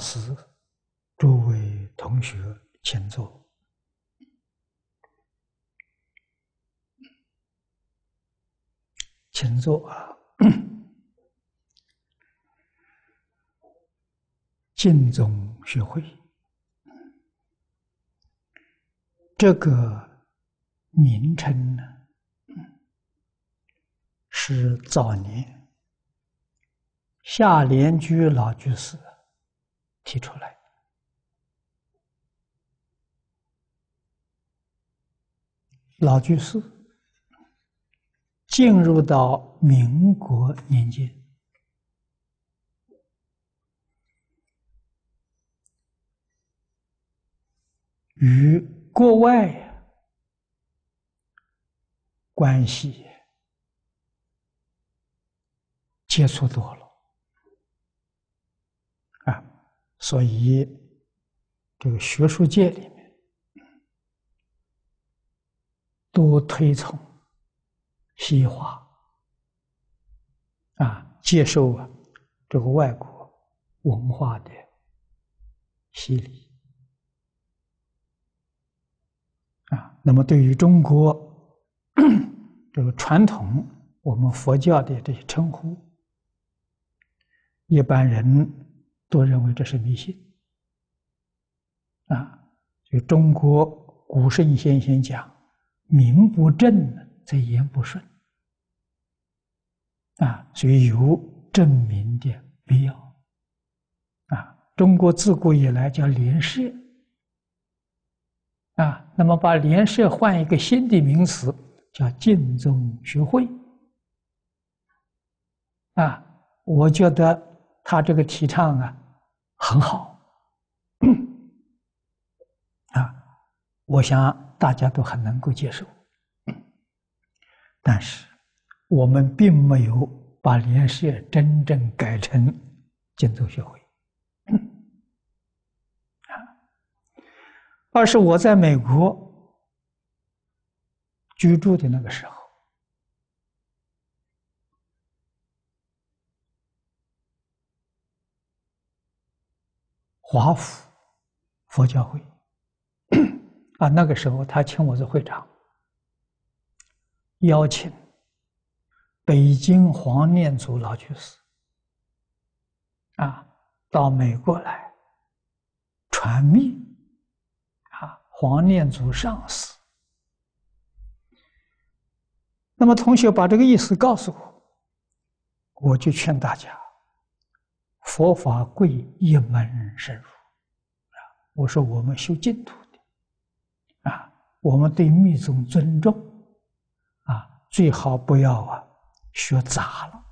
师、诸位同学，请坐，请坐啊！净宗学会这个名称呢，是早年。夏莲居老居士提出来，老居士进入到民国年间，与国外关系接触多了。所以，这个学术界里面都推崇西化啊，接受啊这个外国文化的洗礼啊。那么，对于中国这个传统，我们佛教的这些称呼，一般人。都认为这是迷信啊！就中国古圣先贤讲：“名不正则言不顺。”啊，所以有正名的必要啊。中国自古以来叫联社啊，那么把联社换一个新的名词，叫敬宗学会啊。我觉得他这个提倡啊。很好，啊，我想大家都很能够接受，但是我们并没有把联社真正改成建筑学会，啊，而是我在美国居住的那个时候。华府佛教会啊，那个时候他请我做会长，邀请北京黄念祖老居士啊到美国来传密啊，黄念祖上师。那么同学把这个意思告诉我，我就劝大家。佛法贵一门深入啊！我说我们修净土的啊，我们对密宗尊重啊，最好不要啊学杂了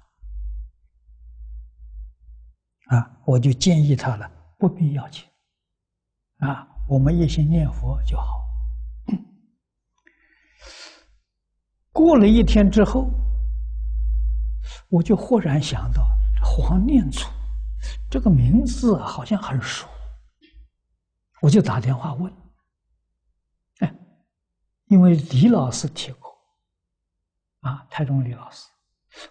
啊！我就建议他了，不必要紧啊，我们一心念佛就好。过了一天之后，我就忽然想到黄念祖。这个名字好像很熟，我就打电话问，哎，因为李老师提过，啊，台中李老师，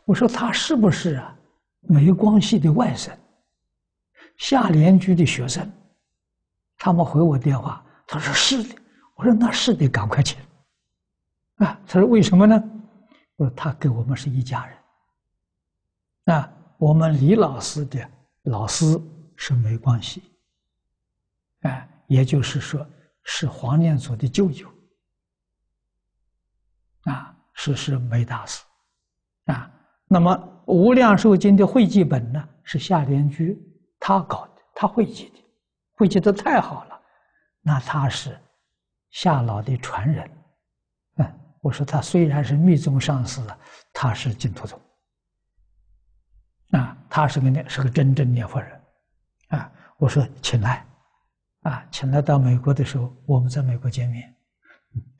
我说他是不是啊？梅光系的外甥，下联居的学生，他们回我电话，他说是的，我说那是的，赶快请，啊，他说为什么呢？我说他跟我们是一家人，啊，我们李老师的。老师是没关系，哎，也就是说是黄念祖的舅舅，啊，是是梅大师，啊，那么《无量寿经》的汇记本呢，是夏莲居他搞的，他汇集的，汇集的太好了，那他是夏老的传人，嗯，我说他虽然是密宗上师，他是净土宗。啊，他是个念，是个真正念佛人，啊，我说请来，啊，请来到美国的时候，我们在美国见面，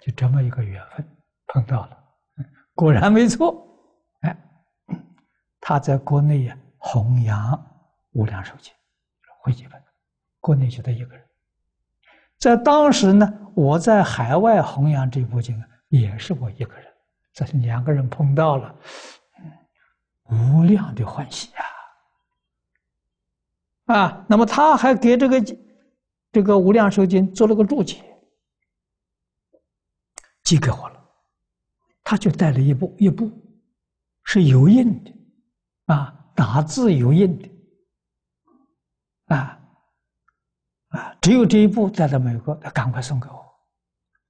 就这么一个缘分碰到了，果然没错，哎，他在国内呀弘扬无量寿经，会几本，国内就他一个人，在当时呢，我在海外弘扬这部经也是我一个人，这是两个人碰到了。无量的欢喜呀！啊，那么他还给这个这个《无量寿经》做了个注解，寄给我了。他就带了一部一部，是油印的，啊，打字油印的，啊啊，只有这一部带到美国，他赶快送给我。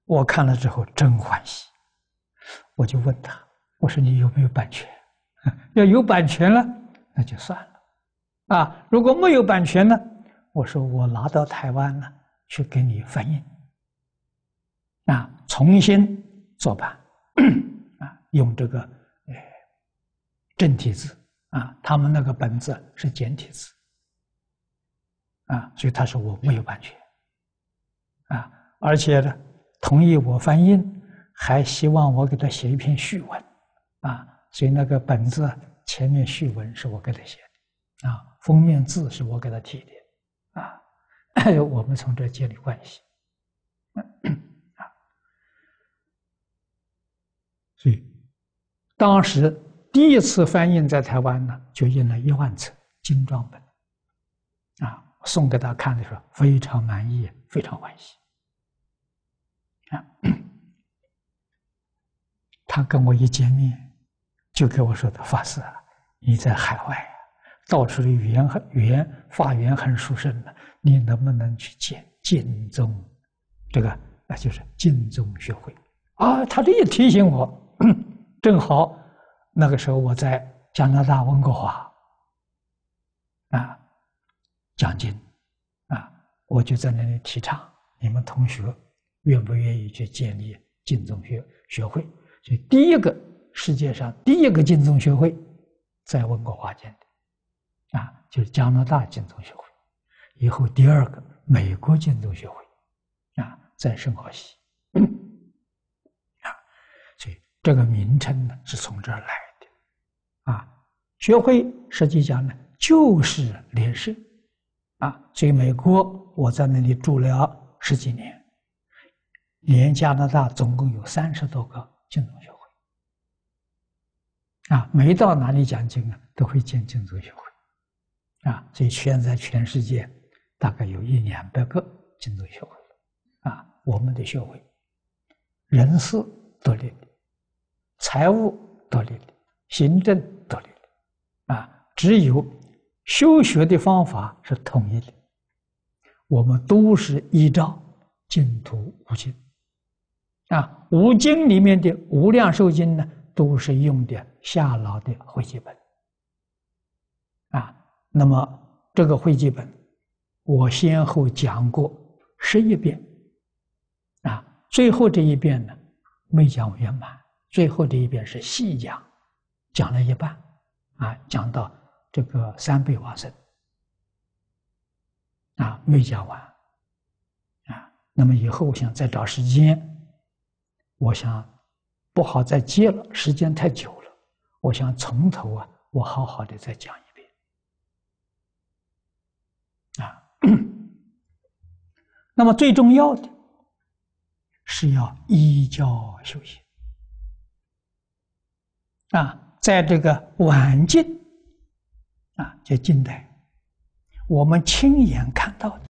我看了之后真欢喜，我就问他，我说你有没有版权？要有版权了，那就算了。啊，如果没有版权呢？我说我拿到台湾呢，去给你翻译，啊，重新做版，啊，用这个呃正体字，啊，他们那个本子是简体字，啊，所以他说我没有版权，啊，而且呢，同意我翻译，还希望我给他写一篇序文，啊，所以那个本子前面序文是我给他写的，啊。封面字是我给他提的，啊，我们从这建立关系，啊，所以当时第一次翻印在台湾呢，就印了一万册精装本，啊，送给他看的时候非常满意，非常欢喜，啊，他跟我一见面，就给我说的法师啊，你在海外啊。到处的语言很语言发源很殊胜的，你能不能去建晋宗？这个那，就是晋宗学会啊。他这一提醒我，正好那个时候我在加拿大温哥华啊讲经啊，我就在那里提倡，你们同学愿不愿意去建立晋宗学学会？所以第一个世界上第一个晋宗学会在温哥华建的。啊，就是加拿大建宗学会，以后第二个美国建宗学会，啊，在圣荷西，啊，所以这个名称呢是从这儿来的，啊，学会实际上呢就是联社，啊，所以美国我在那里住了十几年，连加拿大总共有三十多个建宗学会，啊，每到哪里讲经啊，都会建建宗学会。啊，所以现在全世界大概有一两百个净土学会啊，我们的学会人事独立的，财务独立的，行政独立的，啊，只有修学的方法是统一的。我们都是依照净土五经啊，五经里面的无量寿经呢，都是用的夏老的会集本。啊。那么这个会记本，我先后讲过十一遍，啊，最后这一遍呢没讲圆满，最后这一遍是细讲，讲了一半，啊，讲到这个三倍往生，啊，没讲完，啊，那么以后我想再找时间，我想不好再接了，时间太久了，我想从头啊，我好好的再讲一遍啊。那么最重要的是要依教修行啊，在这个晚近啊，就近代，我们亲眼看到的、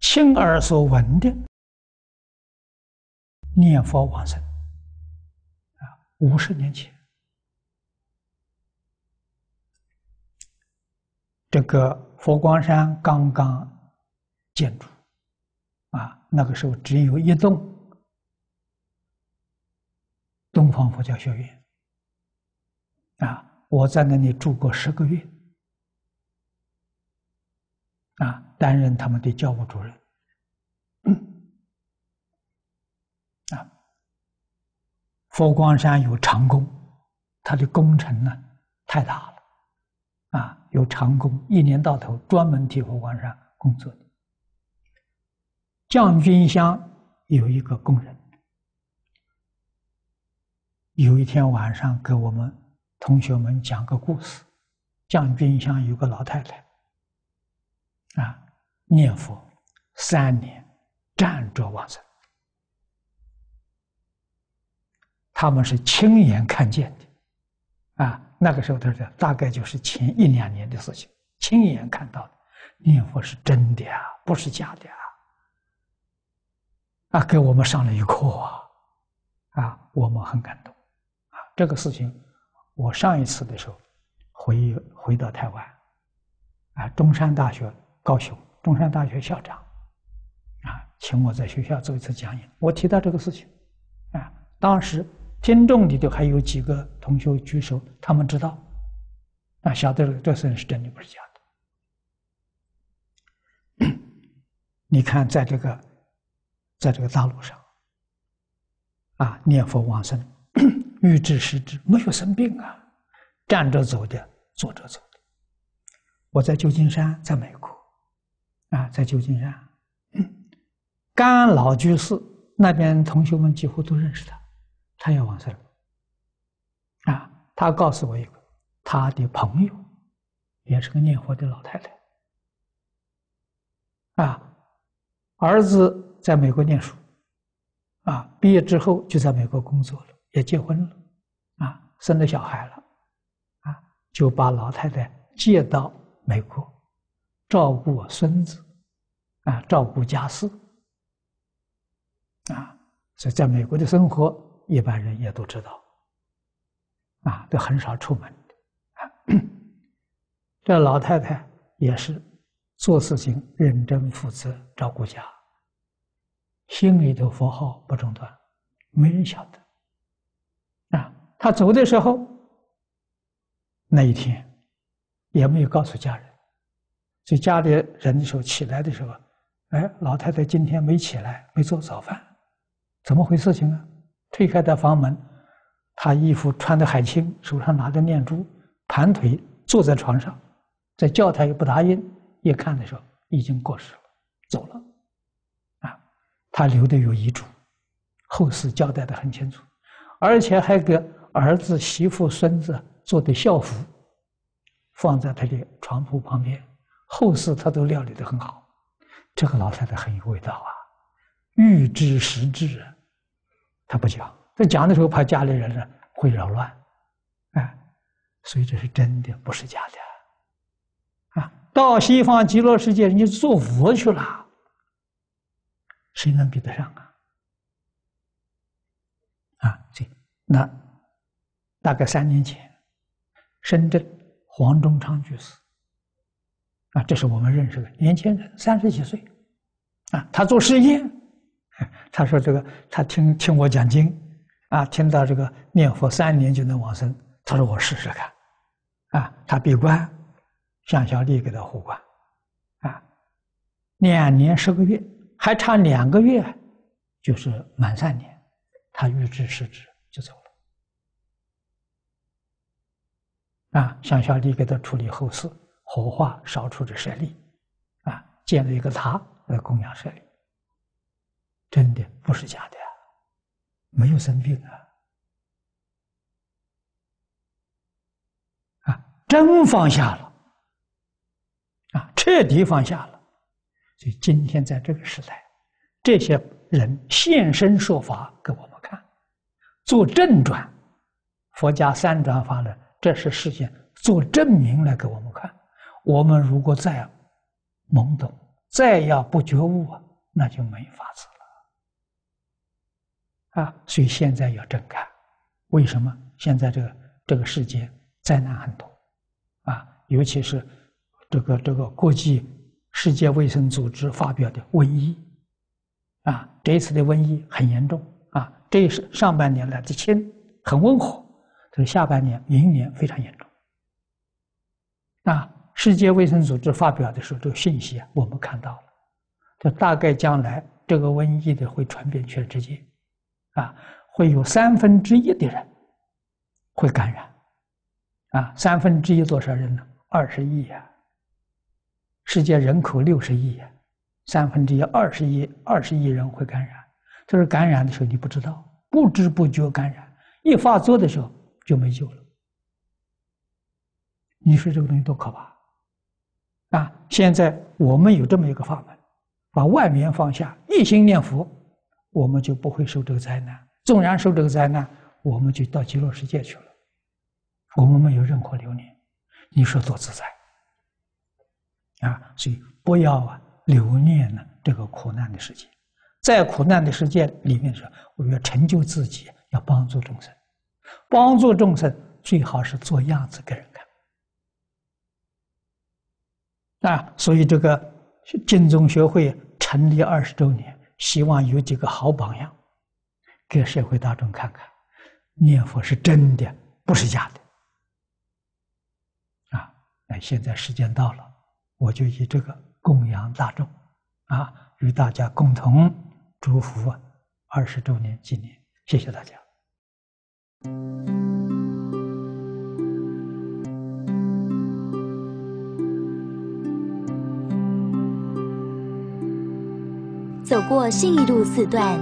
亲耳所闻的念佛往生，五十年前。这个佛光山刚刚建筑，啊，那个时候只有一栋东方佛教学院，啊，我在那里住过十个月，啊，担任他们的教务主任，啊，佛光山有长工，他的工程呢太大了。啊，有长工，一年到头专门替佛光山工作的。将军乡有一个工人，有一天晚上给我们同学们讲个故事。将军乡有个老太太，啊，念佛三年，站着往生，他们是亲眼看见的，啊。那个时候，他说大概就是前一两年的事情亲眼看到的，念佛是真的啊，不是假的啊！啊，给我们上了一课啊！啊，我们很感动啊！这个事情，我上一次的时候回回到台湾，啊，中山大学高雄中山大学校长啊，请我在学校做一次讲演，我提到这个事情啊，当时听众里头还有几个同学举手，他们知道。啊，晓得这事是真的，不是假的。你看，在这个，在这个大陆上，啊，念佛往生，欲知时知，没有生病啊，站着走的，坐着走的。我在旧金山，在美国，啊，在旧金山，甘老居士那边同学们几乎都认识他，他要往生。啊，他告诉我一个。他的朋友也是个念佛的老太太，啊，儿子在美国念书，啊，毕业之后就在美国工作了，也结婚了，啊，生了小孩了，啊，就把老太太接到美国，照顾孙子，啊，照顾家事，啊，所以在美国的生活，一般人也都知道，啊，都很少出门。这老太太也是做事情认真负责，照顾家，心里头佛号不中断，没人晓得。啊，她走的时候，那一天也没有告诉家人，所以家里人的时候起来的时候，哎，老太太今天没起来，没做早饭，怎么回事情啊？推开的房门，他衣服穿的很轻，手上拿着念珠。盘腿坐在床上，在叫他也不答应。一看的时候，已经过世了，走了。啊，他留的有遗嘱，后事交代的很清楚，而且还给儿子、媳妇、孙子做的校服，放在他的床铺旁边。后事他都料理的很好。这个老太太很有味道啊，预知时至，他不讲。在讲的时候，怕家里人呢会扰乱，哎。所以这是真的，不是假的，啊！到西方极乐世界，人家做佛去了，谁能比得上啊？啊，这那大概三年前，深圳黄忠昌居士，啊，这是我们认识的年轻人，三十几岁，啊，他做实验，他说这个他听听我讲经，啊，听到这个念佛三年就能往生。他说：“我试试看，啊，他闭关，向小弟给他护关，啊，两年十个月，还差两个月，就是满三年，他预知时至就走了，啊，向小弟给他处理后事，火化烧出的舍利，啊，建了一个塔来供养舍利，真的不是假的，没有生病啊。”啊真放下了，啊，彻底放下了。所以今天在这个时代，这些人现身说法给我们看，做正转，佛家三转法轮，这是事先做证明来给我们看。我们如果再懵懂，再要不觉悟啊，那就没法子了。啊，所以现在要正看。为什么现在这个这个世界灾难很多？啊，尤其是这个这个国际世界卫生组织发表的瘟疫，啊，这一次的瘟疫很严重啊。这是上半年来的轻，很温和，这是下半年、明年非常严重。啊，世界卫生组织发表的时候，这个信息啊，我们看到了，这大概将来这个瘟疫的会传遍全世界，啊，会有三分之一的人会感染。啊，三分之一多少人呢？二十亿呀！世界人口六十亿呀，三分之一二十亿，二十亿人会感染。就是感染的时候你不知道，不知不觉感染，一发作的时候就没救了。你说这个东西多可怕！啊，现在我们有这么一个法门，把外面放下，一心念佛，我们就不会受这个灾难。纵然受这个灾难，我们就到极乐世界去了。我们没有任何留恋，你说多自在啊，所以不要啊留念呢这个苦难的世界，在苦难的世界里面说，我要成就自己，要帮助众生，帮助众生最好是做样子给人看啊。所以这个净宗学会成立二十周年，希望有几个好榜样，给社会大众看看，念佛是真的，不是假的。啊，那现在时间到了。我就以这个供养大众，啊，与大家共同祝福二十周年纪念，谢谢大家。走过信义路四段，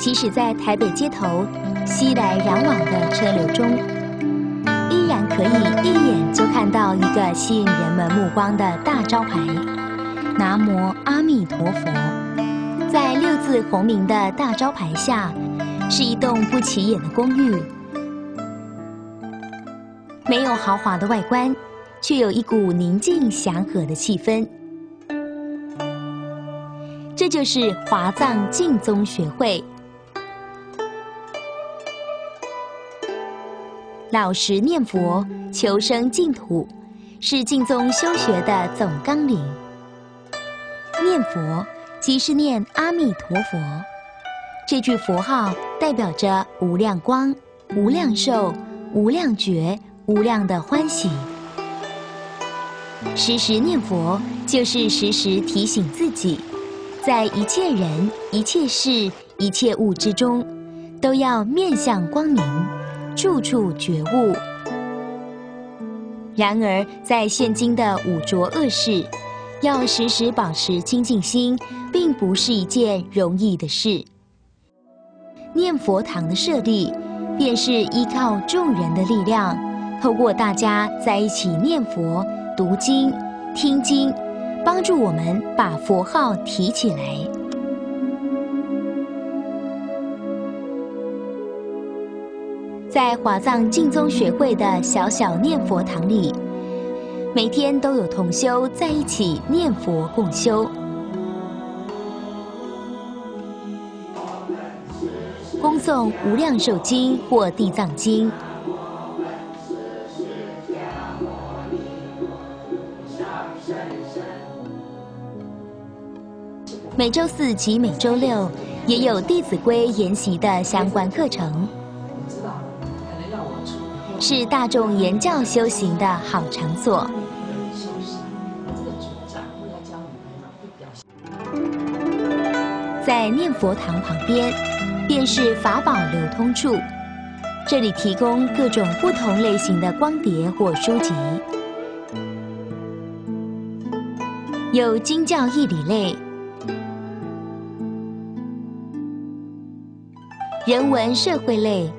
即使在台北街头熙来攘往的车流中。依然可以一眼就看到一个吸引人们目光的大招牌“南无阿弥陀佛”。在六字红名的大招牌下，是一栋不起眼的公寓，没有豪华的外观，却有一股宁静祥和的气氛。这就是华藏净宗学会。老实念佛，求生净土，是净宗修学的总纲领。念佛即是念阿弥陀佛，这句佛号代表着无量光、无量寿、无量觉、无量的欢喜。时时念佛，就是时时提醒自己，在一切人、一切事、一切物之中，都要面向光明。处处觉悟。然而，在现今的五浊恶世，要时时保持清净心，并不是一件容易的事。念佛堂的设立，便是依靠众人的力量，透过大家在一起念佛、读经、听经，帮助我们把佛号提起来。在华藏净宗学会的小小念佛堂里，每天都有同修在一起念佛共修，恭诵《无量寿经》或《地藏经》。每周四及每周六也有《弟子规》研习的相关课程。是大众言教修行的好场所。在念佛堂旁边，便是法宝流通处，这里提供各种不同类型的光碟或书籍，有经教义理类、人文社会类。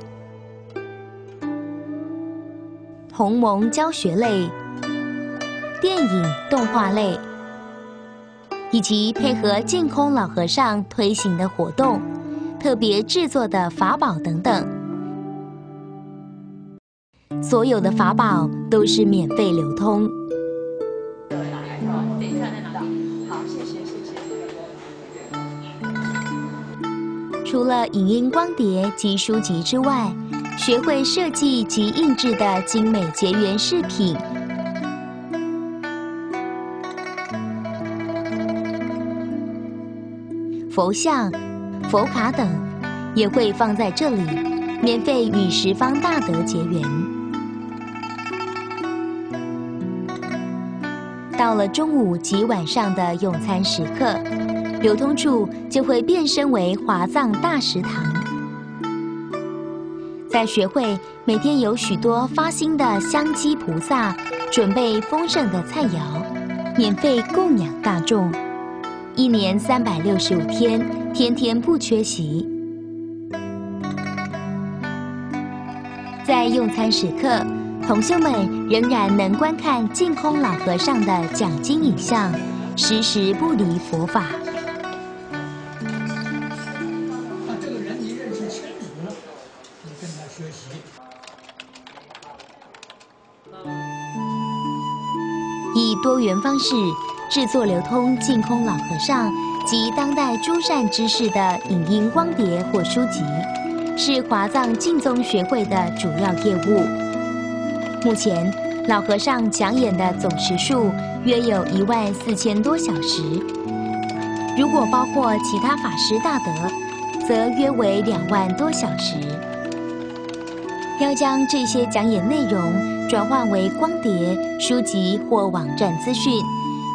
同盟教学类、电影动画类，以及配合净空老和尚推行的活动，特别制作的法宝等等，所有的法宝都是免费流通。除了影音光碟及书籍之外。学会设计及印制的精美结缘饰品、佛像、佛卡等，也会放在这里，免费与十方大德结缘。到了中午及晚上的用餐时刻，流通处就会变身为华藏大食堂。在学会每天有许多发心的香积菩萨准备丰盛的菜肴，免费供养大众，一年三百六十五天，天天不缺席。在用餐时刻，同修们仍然能观看净空老和尚的讲经影像，时时不离佛法。多元方式制作流通净空老和尚及当代诸善知识的影音光碟或书籍，是华藏净宗学会的主要业务。目前，老和尚讲演的总时数约有一万四千多小时，如果包括其他法师大德，则约为两万多小时。要将这些讲演内容转换为光碟、书籍或网站资讯，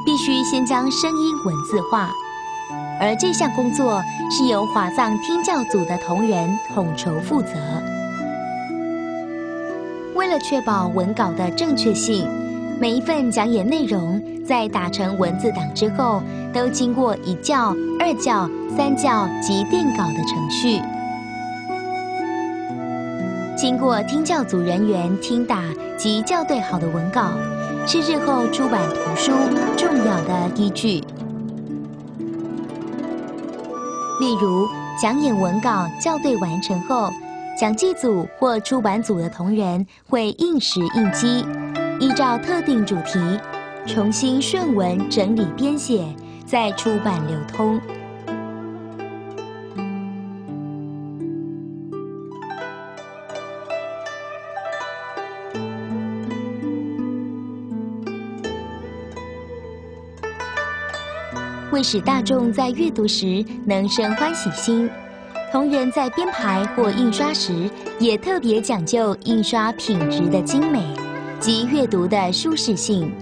必须先将声音文字化，而这项工作是由华藏听教组的同仁统筹负责。为了确保文稿的正确性，每一份讲演内容在打成文字档之后，都经过一校、二校、三校及定稿的程序。经过听教组人员听打及校对好的文稿，是日后出版图书重要的依据。例如，讲演文稿校对完成后，讲记组或出版组的同仁会应时应机，依照特定主题，重新顺文整理编写，再出版流通。为使大众在阅读时能生欢喜心，同仁在编排或印刷时也特别讲究印刷品质的精美及阅读的舒适性。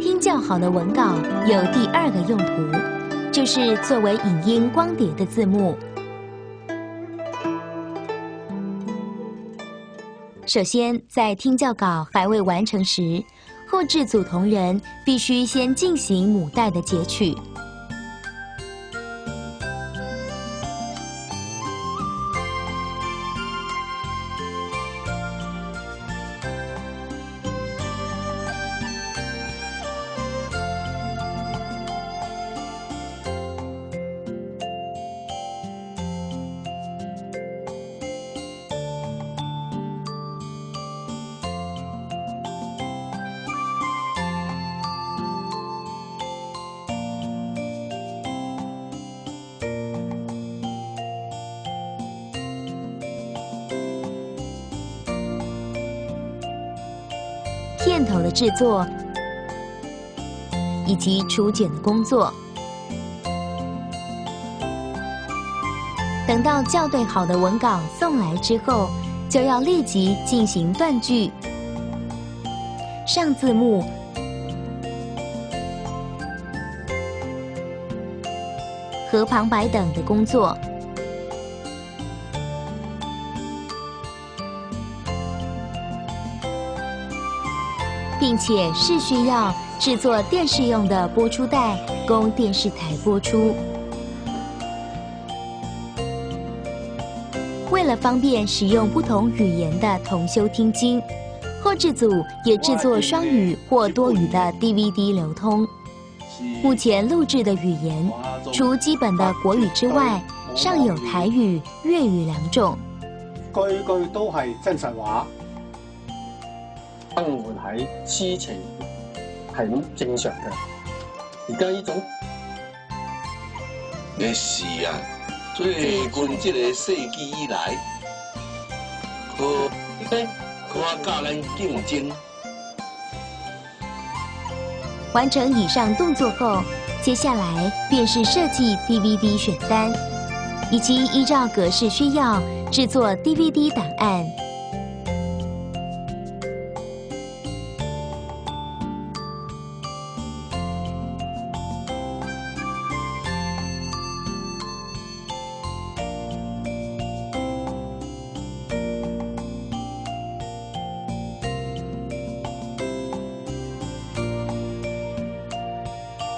听较好的文稿有第二个用途，就是作为影音光碟的字幕。首先，在听教稿还未完成时，后制组同仁必须先进行母带的截取，制作以及初检的工作。等到校对好的文稿送来之后，就要立即进行断句、上字幕和旁白等的工作。并且是需要制作电视用的播出带，供电视台播出。为了方便使用不同语言的同修听经，后制组也制作双语或多语的 DVD 流通。目前录制的语言，除基本的国语之外，尚有台语、粤语两种。句句都系真实话。生活喺痴情係咁正常嘅，而家呢種，也是啊，最近即个世纪以来，科科教人竞争。完成以上动作后，接下来便是设计 DVD 选单，以及依照格式需要制作 DVD 档案。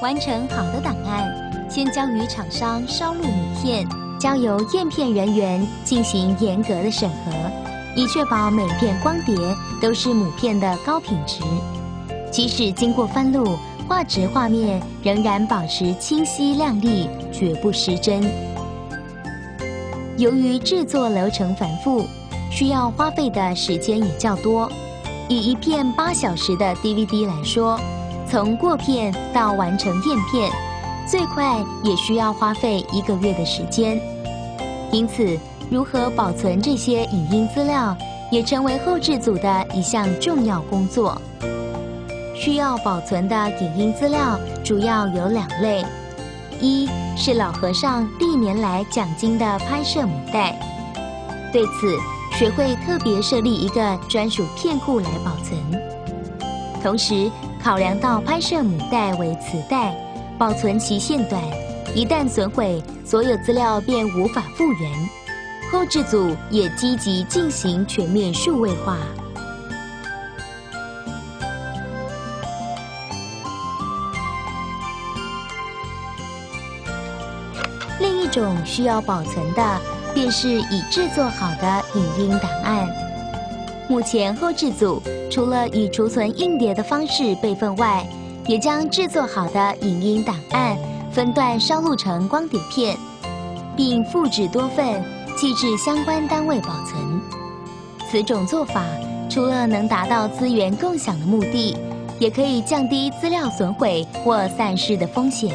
完成好的档案，先交于厂商烧录母片，交由验片人员进行严格的审核，以确保每片光碟都是母片的高品质。即使经过翻录，画质画面仍然保持清晰亮丽，绝不失真。由于制作流程繁复，需要花费的时间也较多。以一片八小时的 DVD 来说，从过片到完成验片，最快也需要花费一个月的时间。因此，如何保存这些影音资料，也成为后制组的一项重要工作。需要保存的影音资料主要有两类：一是老和尚历年来讲经的拍摄母带，对此。学会特别设立一个专属片库来保存，同时考量到拍摄母带为磁带，保存期限短，一旦损毁，所有资料便无法复原。后制组也积极进行全面数位化。另一种需要保存的。便是已制作好的影音档案。目前后制组除了以储存硬碟的方式备份外，也将制作好的影音档案分段烧录成光碟片，并复制多份寄至相关单位保存。此种做法除了能达到资源共享的目的，也可以降低资料损毁或散失的风险。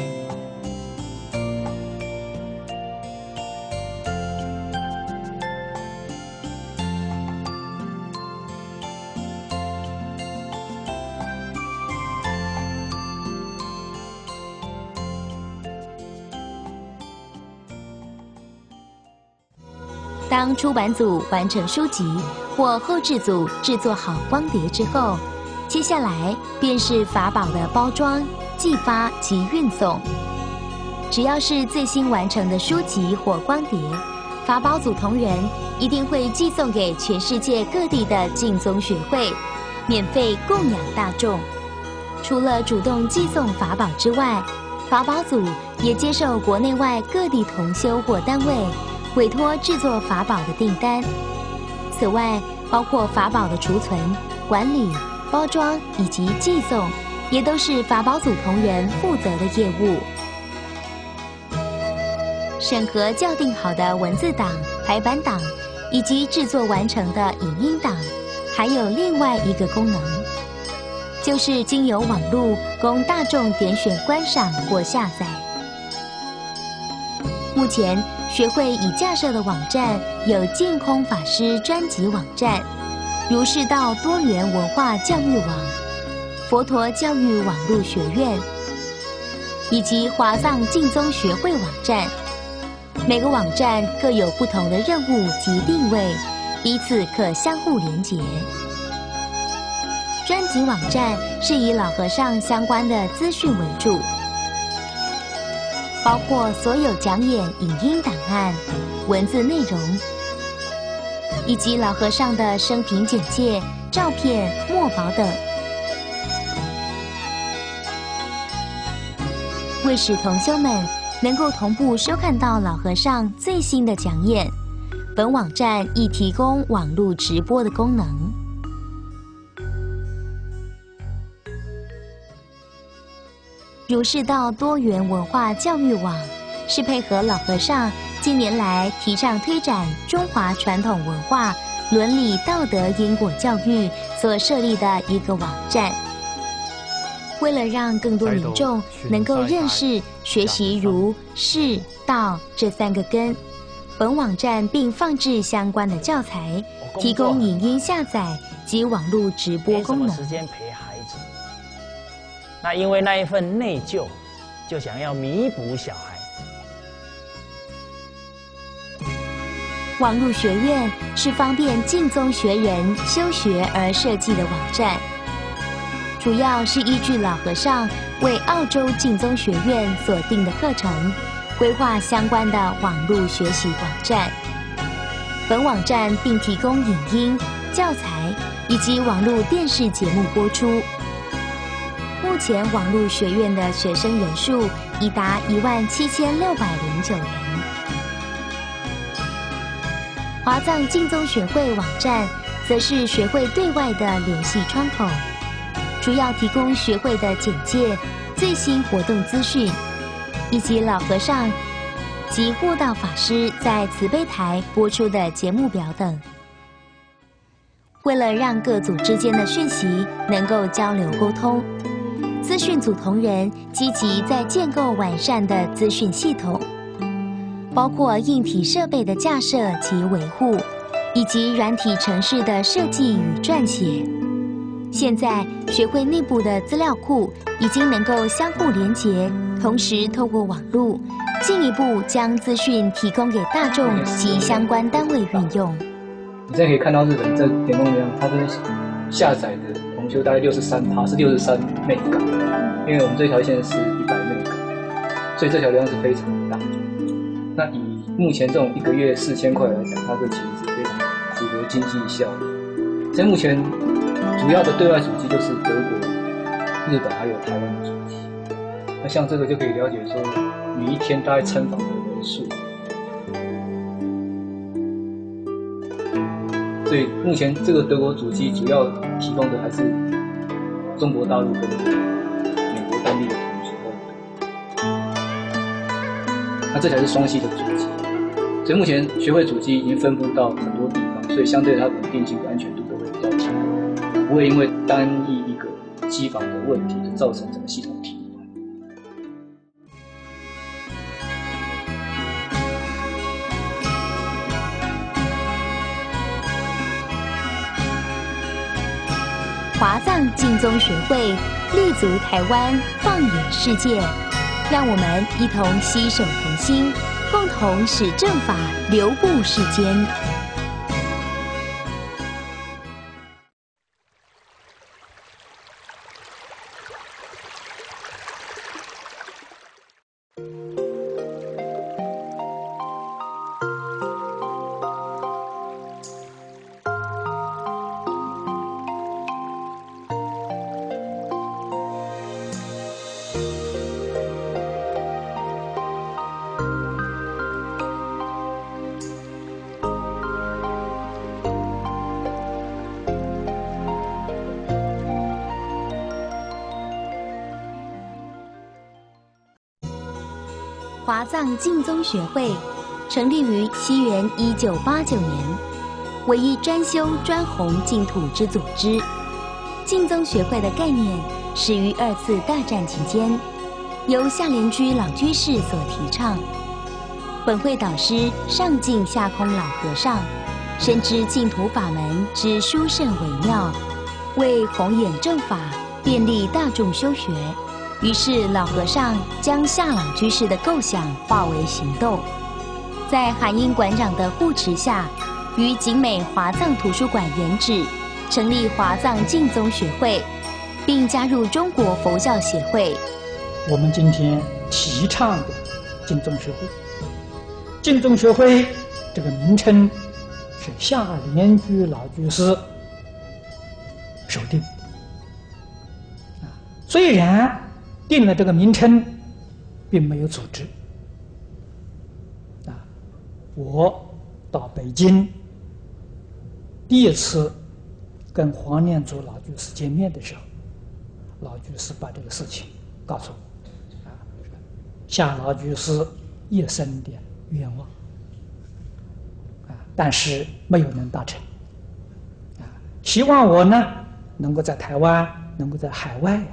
出版组完成书籍或后制组制作好光碟之后，接下来便是法宝的包装、寄发及运送。只要是最新完成的书籍或光碟，法宝组同仁一定会寄送给全世界各地的净宗学会，免费供养大众。除了主动寄送法宝之外，法宝组也接受国内外各地同修或单位。委托制作法宝的订单，此外包括法宝的储存、管理、包装以及寄送，也都是法宝组同仁负责的业务。审核校订好的文字档、排版档，以及制作完成的影音档，还有另外一个功能，就是经由网络供大众点选观赏或下载。目前。学会已架设的网站有净空法师专辑网站、儒释道多元文化教育网、佛陀教育网络学院，以及华藏净宗学会网站。每个网站各有不同的任务及定位，彼此可相互连结。专辑网站是以老和尚相关的资讯为主。包括所有讲演影音档案、文字内容，以及老和尚的生平简介、照片、墨宝等。为使同修们能够同步收看到老和尚最新的讲演，本网站亦提供网络直播的功能。儒释道多元文化教育网是配合老和尚近年来提倡推展中华传统文化、伦理道德因果教育所设立的一个网站。为了让更多民众能够认识、学习儒、释、道这三个根，本网站并放置相关的教材，提供影音下载及网络直播功能。那因为那一份内疚，就想要弥补小孩。网络学院是方便净宗学人修学而设计的网站，主要是依据老和尚为澳洲净宗学院所定的课程，规划相关的网络学习网站。本网站并提供影音、教材以及网络电视节目播出。目前网络学院的学生人数已达一万七千六百零九人。华藏净宗学会网站则是学会对外的联系窗口，主要提供学会的简介、最新活动资讯，以及老和尚及悟道法师在慈悲台播出的节目表等。为了让各组之间的讯息能够交流沟通，资讯组同仁积极在建构完善的资讯系统，包括硬体设备的架设及维护，以及软体城市的设计与撰写。现在学会内部的资料库已经能够相互连结，同时透过网络进一步将资讯提供给大众及相关单位运用。你现在可以看到日本这点动一样，它的下载的同修大概六十三趴，是六十三 m 港，因为我们这条线是一百 m 港，所以这条流量是非常大。那以目前这种一个月四千块来讲，它这其实是非常符合经济效益。在目前主要的对外主机就是德国、日本还有台湾的主机。那像这个就可以了解说，每一天大概参访的人数。所以目前这个德国主机主要提供的还是中国大陆跟美国当地的同学。那这才是双系的主机。所以目前学会主机已经分布到很多地方，所以相对它稳定性、安全度都会比较提高，不会因为单一一个机房的问题就造成整个系统停藏净宗学会立足台湾，放眼世界，让我们一同携手同心，共同使正法流布世间。净宗学会成立于西元一九八九年，为一专修专弘净土之组织。净宗学会的概念始于二次大战期间，由下莲居老居士所提倡。本会导师上净下空老和尚深知净土法门之殊胜微妙，为弘演正法，便利大众修学。于是，老和尚将夏朗居士的构想化为行动，在韩英馆长的护持下，于景美华藏图书馆原址成立华藏净宗学会，并加入中国佛教协会。我们今天提倡的净宗学会，净宗学会这个名称是夏莲居老居士首定啊，虽然。定了这个名称，并没有组织。啊，我到北京第一次跟黄念祖老居士见面的时候，老居士把这个事情告诉我，啊，夏老居士一生的愿望，啊，但是没有能达成，啊，希望我呢能够在台湾，能够在海外呀。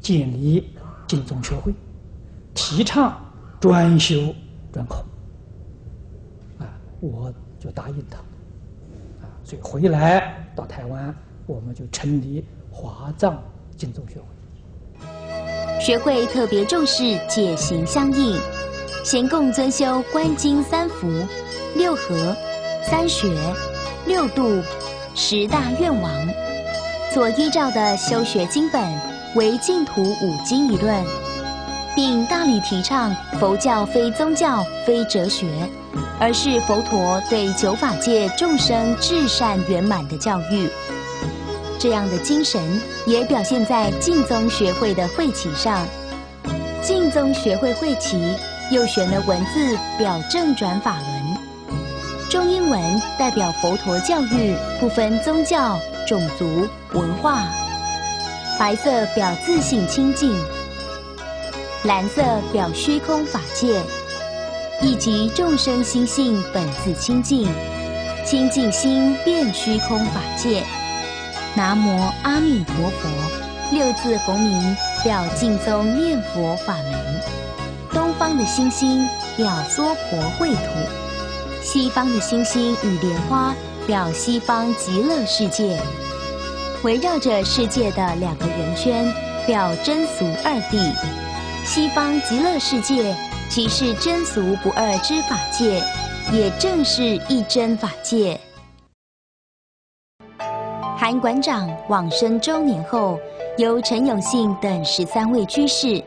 建立净宗学会，提倡专修专考，啊，我就答应他，啊，所以回来到台湾，我们就成立华藏净宗学会。学会特别重视解行相应，贤共尊修观经三福、六合、三学、六度、十大愿王，所依照的修学经本。为净土五经一论，并大力提倡佛教非宗教、非哲学，而是佛陀对九法界众生至善圆满的教育。这样的精神也表现在净宗学会的会旗上。净宗学会会旗又选了文字表正转法轮，中英文代表佛陀教育不分宗教、种族、文化。白色表自信清净，蓝色表虚空法界，以及众生心性本自清净，清净心变虚空法界。南无阿弥陀佛，六字洪名表净宗念佛法门。东方的星星表娑婆秽土，西方的星星与莲花表西方极乐世界。围绕着世界的两个圆圈，表真俗二谛。西方极乐世界，即是真俗不二之法界，也正是一真法界。韩馆长往生周年后，由陈永信等十三位居士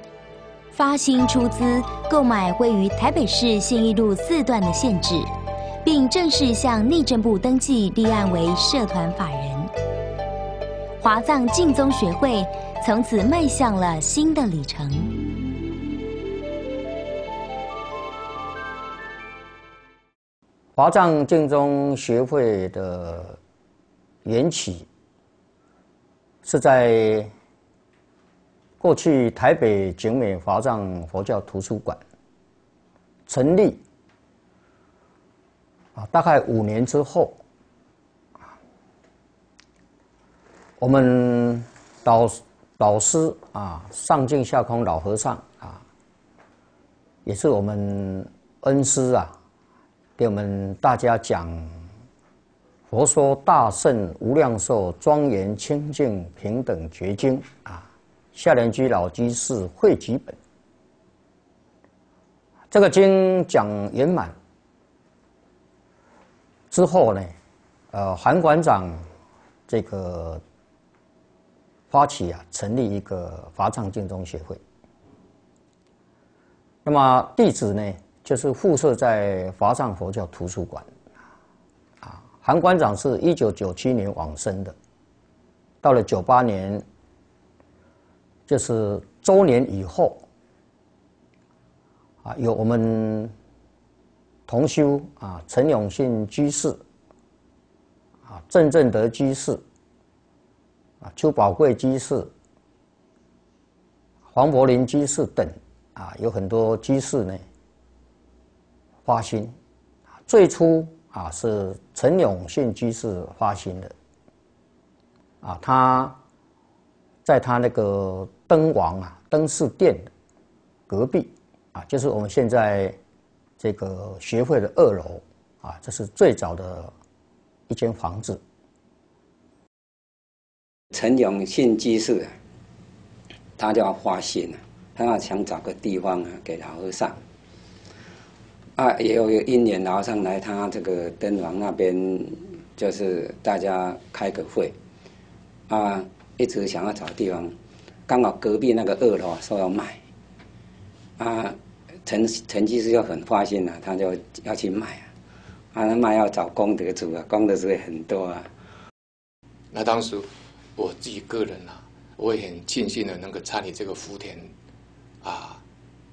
发心出资购买位于台北市信义路四段的县址，并正式向内政部登记立案为社团法人。华藏净宗学会从此迈向了新的里程。华藏净宗学会的缘起是在过去台北景美华藏佛教图书馆成立啊，大概五年之后。我们导导师啊，上净下空老和尚啊，也是我们恩师啊，给我们大家讲《佛说大圣无量寿庄严清净平等觉经》啊，下莲居老居士汇集本。这个经讲圆满之后呢，呃，韩馆长这个。发起啊，成立一个华藏净宗协会。那么地址呢，就是附设在华藏佛教图书馆。啊，韩馆长是一九九七年往生的，到了九八年，就是周年以后，啊，有我们同修啊，陈永信居士，啊，郑正德居士。啊，邱宝贵居士、黄柏林居士等啊，有很多居士呢发心。最初啊，是陈永信居士发心的。啊，他在他那个灯王啊灯饰店隔壁啊，就是我们现在这个学会的二楼啊，这是最早的一间房子。陈永信居士啊，他就要发心了，他要想找个地方啊，给老和尚。啊，也有一个因缘，老和尚来他这个灯王那边，就是大家开个会，啊，一直想要找地方，刚好隔壁那个二楼啊说要卖，啊，陈陈居士就很发心了，他就要去卖啊，啊，卖要找功德主啊，功德主也很多啊，那当时。我自己个人啊，我也很庆幸的能够参与这个福田，啊，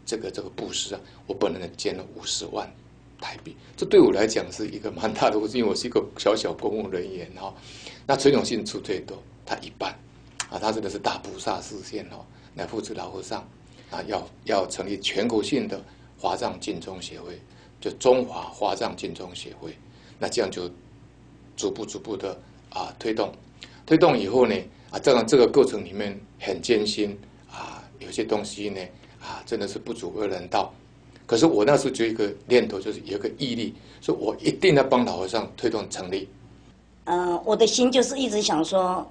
这个这个布施啊，我本人呢捐了五十万台币，这对我来讲是一个蛮大的，因为我是一个小小公务人员哈。那陈永信出最多，他一半，啊，他真的是大菩萨视线哦，来扶持老和尚，啊，要要成立全国性的华藏净宗协会，就中华华藏净宗协会，那这样就逐步逐步的啊推动。推动以后呢，啊，当然这个过程里面很艰辛啊，有些东西呢，啊，真的是不足为人道。可是我那时候就一个念头，就是有一个毅力，说我一定要帮老和尚推动成立。嗯，我的心就是一直想说，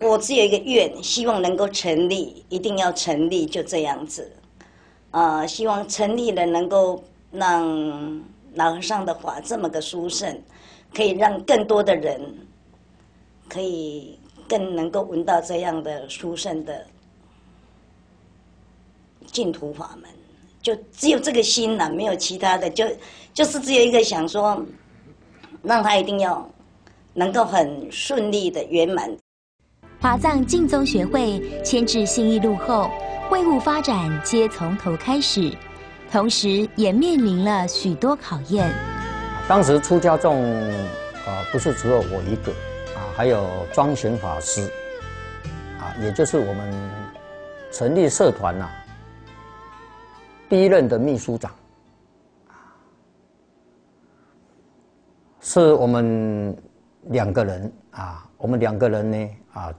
我只有一个愿，希望能够成立，一定要成立，就这样子。啊，希望成立了能够让老和尚的话这么个殊胜，可以让更多的人。可以更能够闻到这样的殊胜的净土法门，就只有这个心了，没有其他的，就就是只有一个想说，让他一定要能够很顺利的圆满。华藏净宗学会迁至信义路后，会务发展皆从头开始，同时也面临了许多考验。当时出家众啊，不是只有我一个。还有庄贤法师，啊，也就是我们成立社团呐，第一任的秘书长，是我们两个人啊，我们两个人呢啊，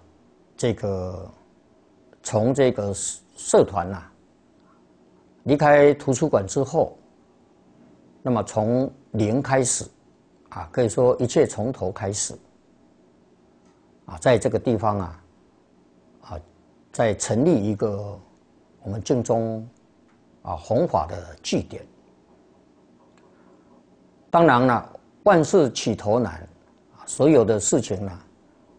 这个从这个社团呐离开图书馆之后，那么从零开始啊，可以说一切从头开始啊，在这个地方啊啊，在成立一个我们正宗。啊，弘法的据点。当然了，万事起头难，啊，所有的事情呢，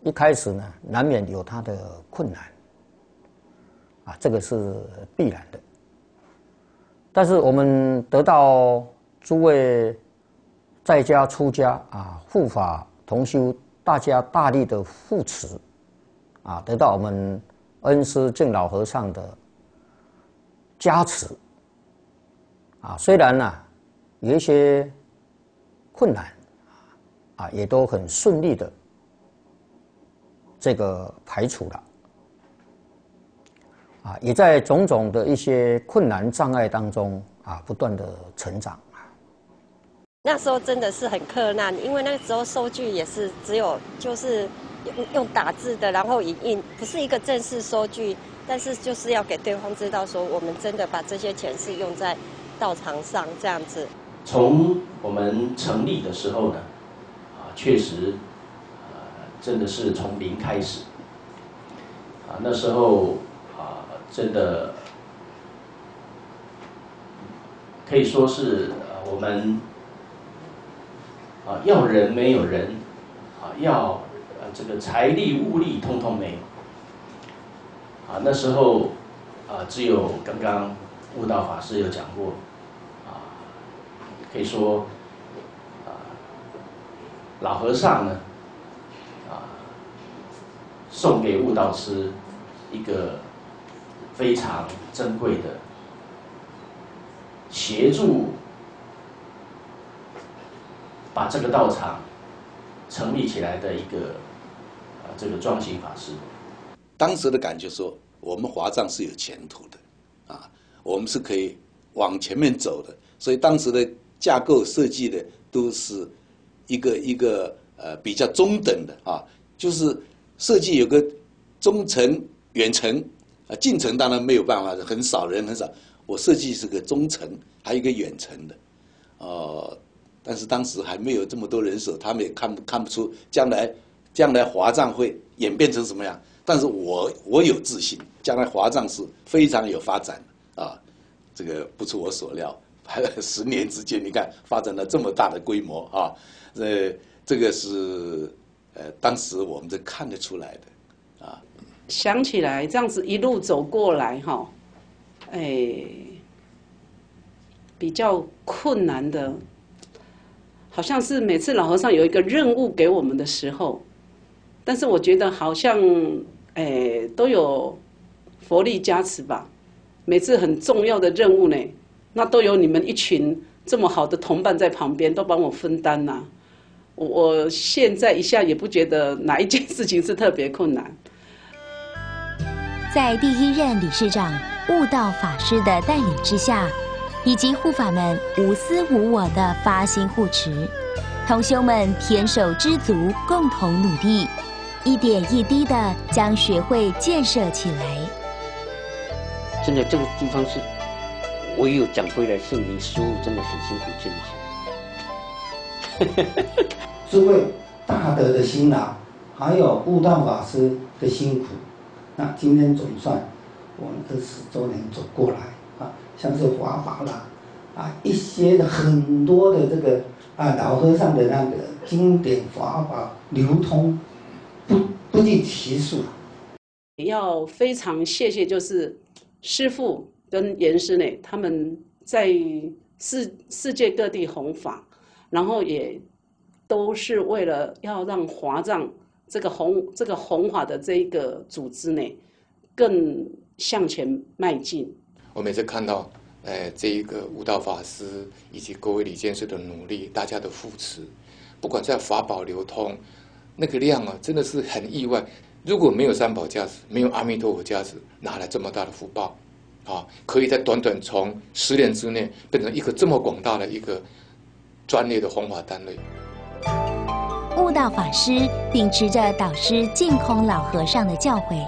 一开始呢，难免有它的困难，啊，这个是必然的。但是我们得到诸位在家出家啊，护法同修大家大力的扶持，啊，得到我们恩师净老和尚的加持。啊，虽然呢有一些困难，啊，也都很顺利的这个排除了，啊，也在种种的一些困难障碍当中啊，不断的成长。那时候真的是很困难，因为那个时候收据也是只有就是用用打字的，然后影印，不是一个正式收据，但是就是要给对方知道说，我们真的把这些钱是用在。道场上这样子，从我们成立的时候呢，啊，确实，呃，真的是从零开始，啊，那时候啊，真的可以说是呃，我们啊，要人没有人，啊，要呃这个财力物力通通没有，啊，那时候啊，只有刚刚悟道法师有讲过。啊可以说，啊，老和尚呢，啊，送给悟道师一个非常珍贵的协助，把这个道场成立起来的一个啊，这个庄行法师。当时的感觉说，我们华藏是有前途的，啊，我们是可以往前面走的，所以当时的。架构设计的都是一个一个呃比较中等的啊，就是设计有个中层、远程啊，近程当然没有办法，很少人很少。我设计是个中层，还有一个远程的，哦，但是当时还没有这么多人手，他们也看不看不出将来将来华藏会演变成什么样。但是我我有自信，将来华藏是非常有发展啊，这个不出我所料。十年之间，你看发展了这么大的规模啊！呃，这个是呃，当时我们都看得出来的啊。想起来这样子一路走过来哈，哎，比较困难的，好像是每次老和尚有一个任务给我们的时候，但是我觉得好像哎都有佛力加持吧。每次很重要的任务呢。那都有你们一群这么好的同伴在旁边，都帮我分担呐。我我现在一下也不觉得哪一件事情是特别困难。在第一任理事长悟道法师的带领之下，以及护法们无私无我的发心护持，同修们天手知足，共同努力，一点一滴的将学会建设起来。真的，这个地方是。唯有讲回来，圣灵师物真的很辛苦，真的是。诸位大德的辛劳，还有悟道法师的辛苦，那今天总算我们这十周年走过来啊，像是华法啦，啊一些的很多的这个啊老和尚的那个经典法法流通，不不计其数。也要非常谢谢，就是师父。跟严师呢，他们在世世界各地弘法，然后也都是为了要让华藏这个弘这个弘法的这一个组织呢，更向前迈进。我每次看到，呃，这一个悟道法师以及各位李监事的努力，大家的扶持，不管在法宝流通那个量啊，真的是很意外。如果没有三宝加持，没有阿弥陀佛加持，哪来这么大的福报？啊，可以在短短从十年之内变成一个这么广大的一个专业的弘法单位。悟道法师秉持着导师净空老和尚的教诲，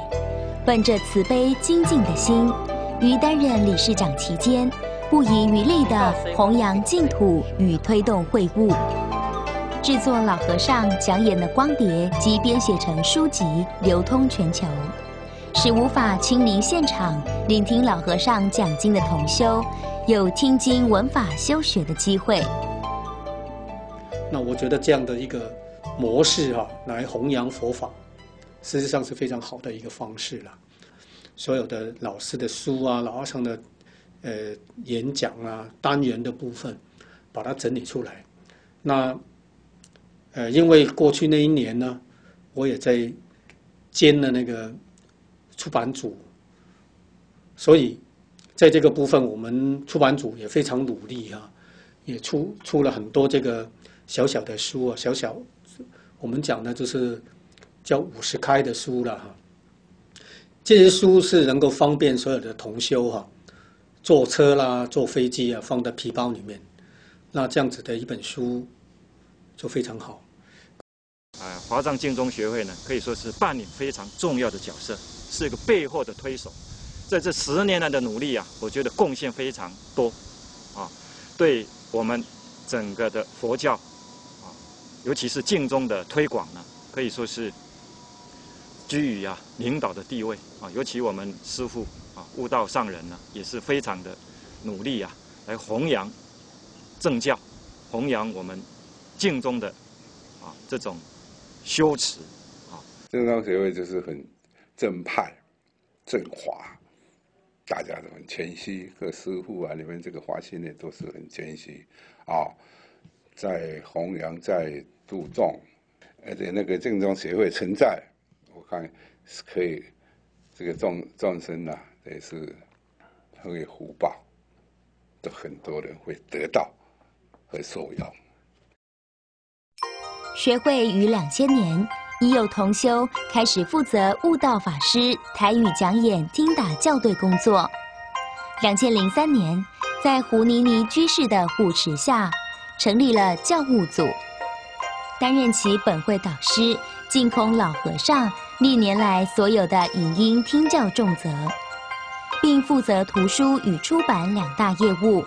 本着慈悲精进的心，于担任理事长期间，不遗余力地弘扬净土与推动会务，制作老和尚讲演的光碟及编写成书籍，流通全球。使无法亲临现场聆听老和尚讲经的同修，有听经闻法修学的机会。那我觉得这样的一个模式哈、来弘扬佛法，实际上是非常好的一个方式了。所有的老师的书啊，老和尚的呃演讲啊，单元的部分，把它整理出来。那呃，因为过去那一年呢，我也在兼了那个出版组，所以在这个部分，我们出版组也非常努力啊，也出出了很多这个小小的书啊，小小我们讲的就是叫五十开的书了哈。这些书是能够方便所有的同修哈，坐车啦、坐飞机啊，放在皮包里面，那这样子的一本书就非常好。啊，华藏净宗学会呢，可以说是扮演非常重要的角色，是一个背后的推手。在这十年来的努力啊，我觉得贡献非常多，啊，对我们整个的佛教啊，尤其是净宗的推广呢，可以说是居于啊领导的地位啊。尤其我们师父啊悟道上人呢，也是非常的努力啊，来弘扬正教，弘扬我们净宗的啊这种。修持啊，正宗协会就是很正派、正华，大家都很谦虚。各师傅啊，你们这个华心呢都是很谦虚啊，在弘扬、在注重，而且那个正宗协会存在，我看是可以这个众众生呐，也是很有福报，都很多人会得到和受用。学会于两千年，已有同修开始负责悟道法师台语讲演、听打校对工作。两千零三年，在胡尼尼居士的护持下，成立了教务组，担任其本会导师净空老和尚历年来所有的影音听教重责，并负责图书与出版两大业务，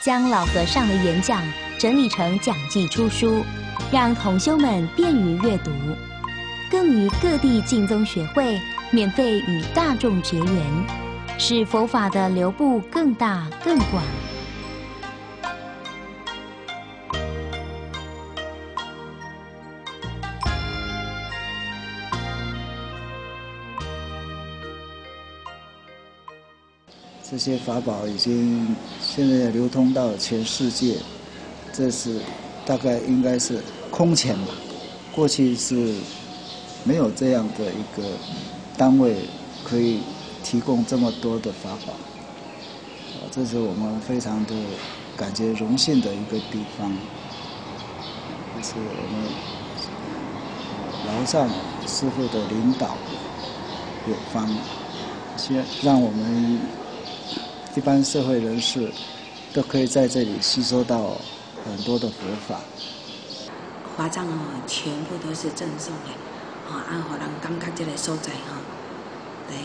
将老和尚的演讲整理成讲记出书。让同修们便于阅读，更与各地净宗学会免费与大众结缘，使佛法的流布更大更广。这些法宝已经现在流通到全世界，这是大概应该是。空前吧，过去是没有这样的一个单位可以提供这么多的法宝，这是我们非常的感觉荣幸的一个地方。这是我们楼上师傅的领导有方，先让我们一般社会人士都可以在这里吸收到很多的佛法。华藏哦，全部都是赠送的，哦，按互人感觉这个所在吼，来，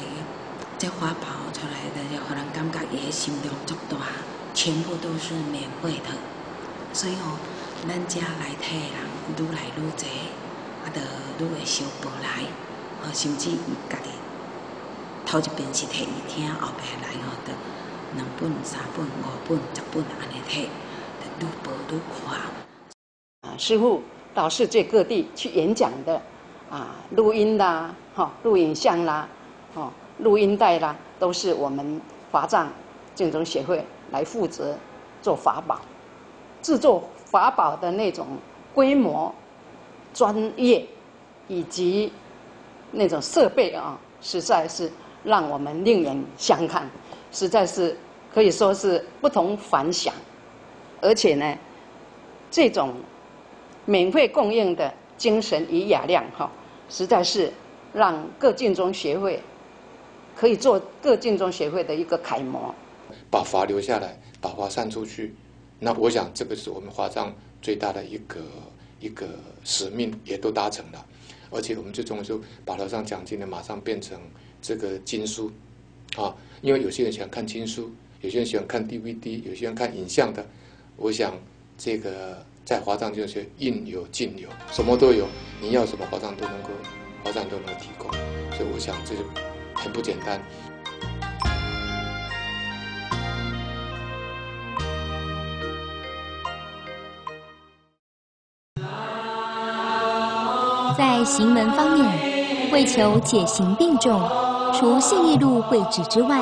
这法宝出来的，互人感觉也心量足大，全部都是免费的，所以哦，咱家来听的人愈来愈多，啊，就愈会收报来，哦，甚至家己头一遍是摕伊听，后边来吼，就两本、三本、五本、十本安尼摕，就愈报愈快。啊，师傅。到世界各地去演讲的，啊，录音啦，哈，录影像啦，哦，录音带啦，都是我们华藏竞争协会来负责做法宝，制作法宝的那种规模、专业以及那种设备啊，实在是让我们令人相看，实在是可以说是不同凡响，而且呢，这种。免费供应的精神与雅量，哈，实在是让各建中学会可以做各敬宗协会的一个楷模。把法留下来，把法散出去，那我想这个是我们华藏最大的一个一个使命，也都达成了。而且我们最终就把和尚讲经呢，马上变成这个经书，啊，因为有些人喜欢看经书，有些人喜欢看 DVD，有些人看影像的。我想这个在华藏就是应有尽有，什么都有，你要什么华藏都能够，华藏都能提供。所以我想这就很不简单。在行门方面，为求解行并重，除信义路会址之外，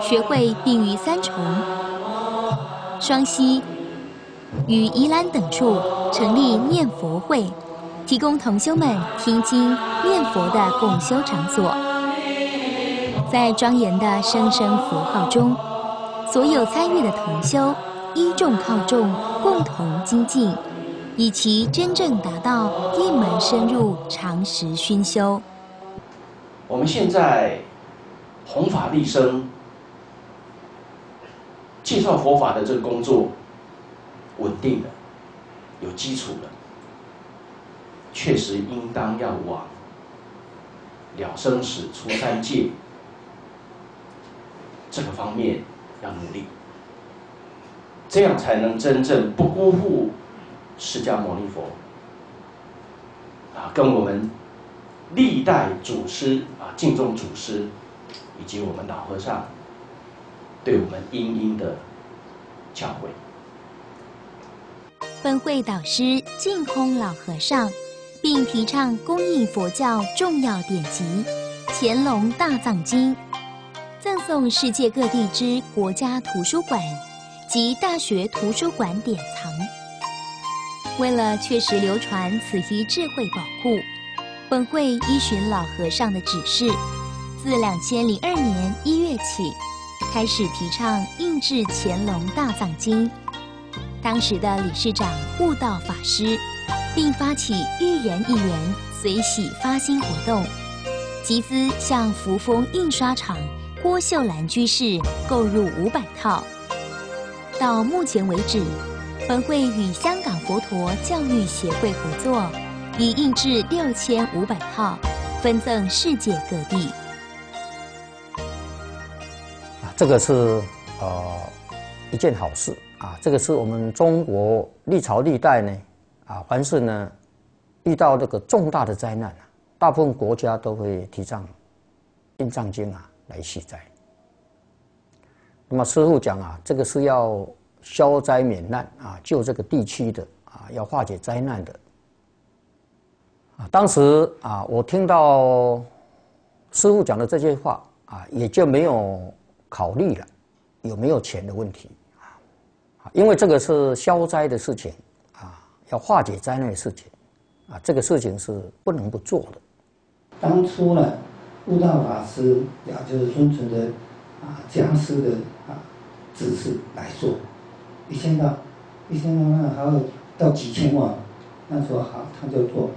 学会并于三重、双溪与宜兰等处成立念佛会，提供同修们听经念佛的共修场所。在庄严的声声佛号中，所有参与的同修依众靠众，共同精进。以其真正达到一门深入、长时熏修。我们现在弘法利生、介绍佛法的这个工作稳定了，有基础了，确实应当要往了生死、出三界这个方面要努力，这样才能真正不辜负。释迦牟尼佛啊，跟我们历代祖师啊，敬重祖师，以及我们老和尚对我们殷殷的教诲。本会导师净空老和尚，并提倡公益佛教重要典籍《乾隆大藏经》，赠送世界各地之国家图书馆及大学图书馆典藏。为了确实流传此一智慧宝库，本会依循老和尚的指示，自两千零二年一月起，开始提倡印制《乾隆大藏经》。当时的理事长悟道法师，并发起一人一元随喜发心活动，集资向扶风印刷厂郭秀兰居士购入五百套。到目前为止。本会与香港佛陀教育协会合作，已印制六千五百套，分赠世界各地。啊，这个是呃一件好事啊！这个是我们中国历朝历代呢啊，凡是呢遇到这个重大的灾难啊，大部分国家都会提倡印藏经啊来息灾。那么师傅讲啊，这个是要。消灾免难啊，救这个地区的啊，要化解灾难的啊。当时啊，我听到师傅讲的这些话啊，也就没有考虑了有没有钱的问题啊，因为这个是消灾的事情啊，要化解灾难的事情啊，这个事情是不能不做的。当初呢，悟道法师也就是遵循着啊讲师的啊指示来做。一千套，一千套那还要到几千万，那时候好他就做，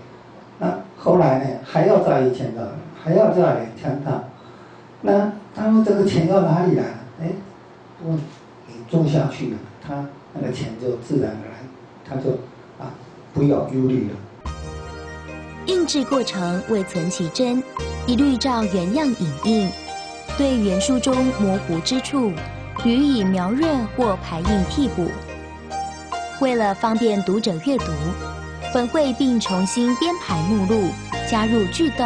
那后来呢还要再一千套，还要再两千套，那他说这个钱要哪里来？哎，我你做下去了，他那个钱就自然而然，他就啊不要忧虑了。印制过程未存其真，一律照原样影印，对原书中模糊之处。予以描润或排印替补。为了方便读者阅读，本会并重新编排目录，加入句逗，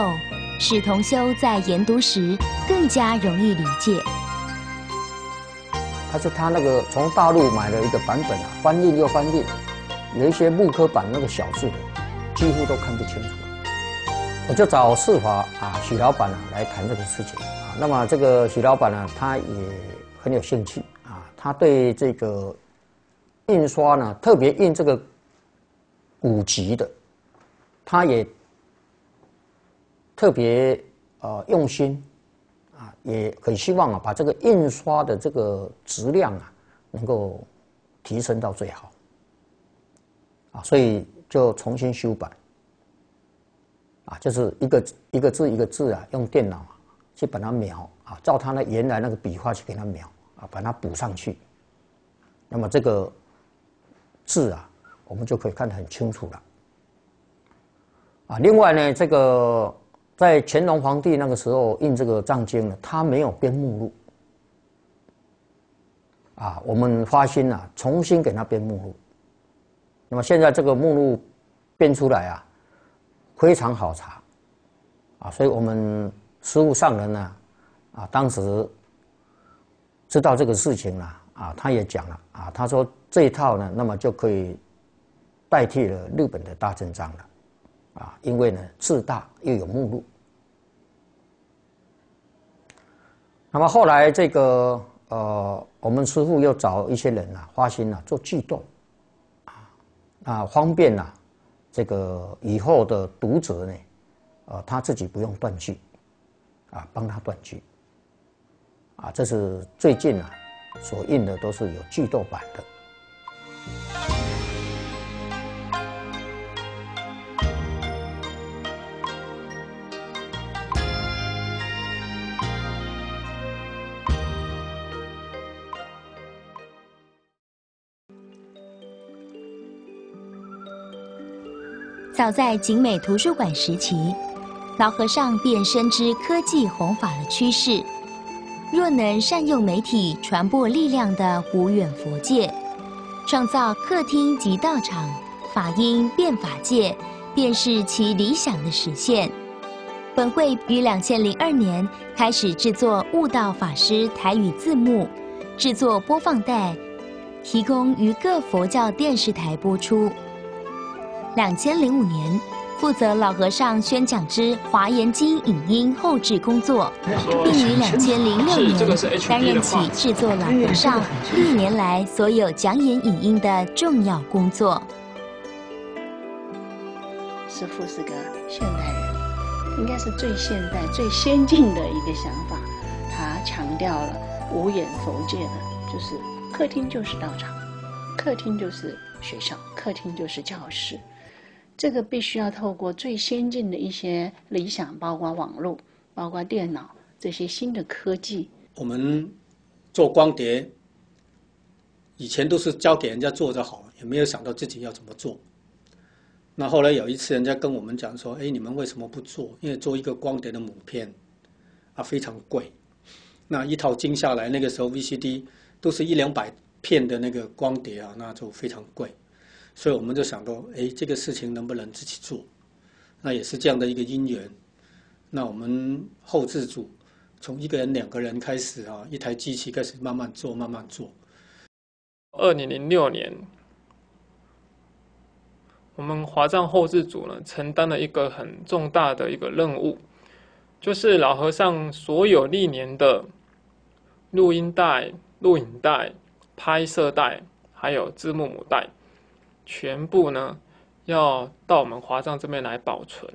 使同修在研读时更加容易理解。他是他那个从大陆买了一个版本啊，翻印又翻印，有一些木刻版那个小字，几乎都看不清楚。我就找世华啊许老板啊来谈这个事情啊。那么这个许老板呢，他也。很有兴趣啊！他对这个印刷呢，特别印这个五级的，他也特别呃用心啊，也很希望啊，把这个印刷的这个质量啊，能够提升到最好啊，所以就重新修版啊，就是一个一个字一个字啊，用电脑啊去把它描啊。照他那原来那个笔画去给它描啊，把它补上去。那么这个字啊，我们就可以看得很清楚了。啊，另外呢，这个在乾隆皇帝那个时候印这个藏经呢，他没有编目录。啊，我们发心啊，重新给他编目录。那么现在这个目录编出来啊，非常好查。啊，所以我们师傅上人呢，啊，当时知道这个事情了，啊，他也讲了，啊，他说这一套呢，那么就可以代替了日本的大正章了。啊，因为呢字大又有目录。那么后来这个呃，我们师傅又找一些人呐，花心呐做剧动，啊，啊方便呐，这个以后的读者呢，呃他自己不用断句，啊帮他断句，啊这是最近啊所印的都是有剧动版的。早在景美图书馆时期，老和尚便深知科技弘法的趋势。若能善用媒体传播力量的无远佛界，创造客厅及道场，法音变法界，便是其理想的实现。本会于两千零二年开始制作悟道法师台语字幕，制作播放带，提供于各佛教电视台播出。两千零五年，负责老和尚宣讲之《华严经》影音后制工作，并于两千零六年担任起制作老和尚 历年来所有讲演影音的重要工作。师傅是个现代人，应该是最现代、最先进的一个想法。他强调了无眼佛界的，就是客厅就是道场，客厅就是学校，客厅就是教室。这个必须要透过最先进的一些理想，包括网络、包括电脑这些新的科技。我们做光碟，以前都是交给人家做就好，也没有想到自己要怎么做。那后来有一次，人家跟我们讲说：“哎，你们为什么不做？因为做一个光碟的母片啊非常贵，那一套经下来，那个时候 VCD 都是一两百片的那个光碟啊，那就非常贵。”所以我们就想到，哎，这个事情能不能自己做？那也是这样的一个因缘。那我们后置组从一个人、两个人开始啊，一台机器开始慢慢做，慢慢做。二零零六年，我们华藏后置组呢，承担了一个很重大的一个任务，就是老和尚所有历年的录音带、录影带、拍摄带，还有字幕母带。全部呢要到我们华藏这边来保存，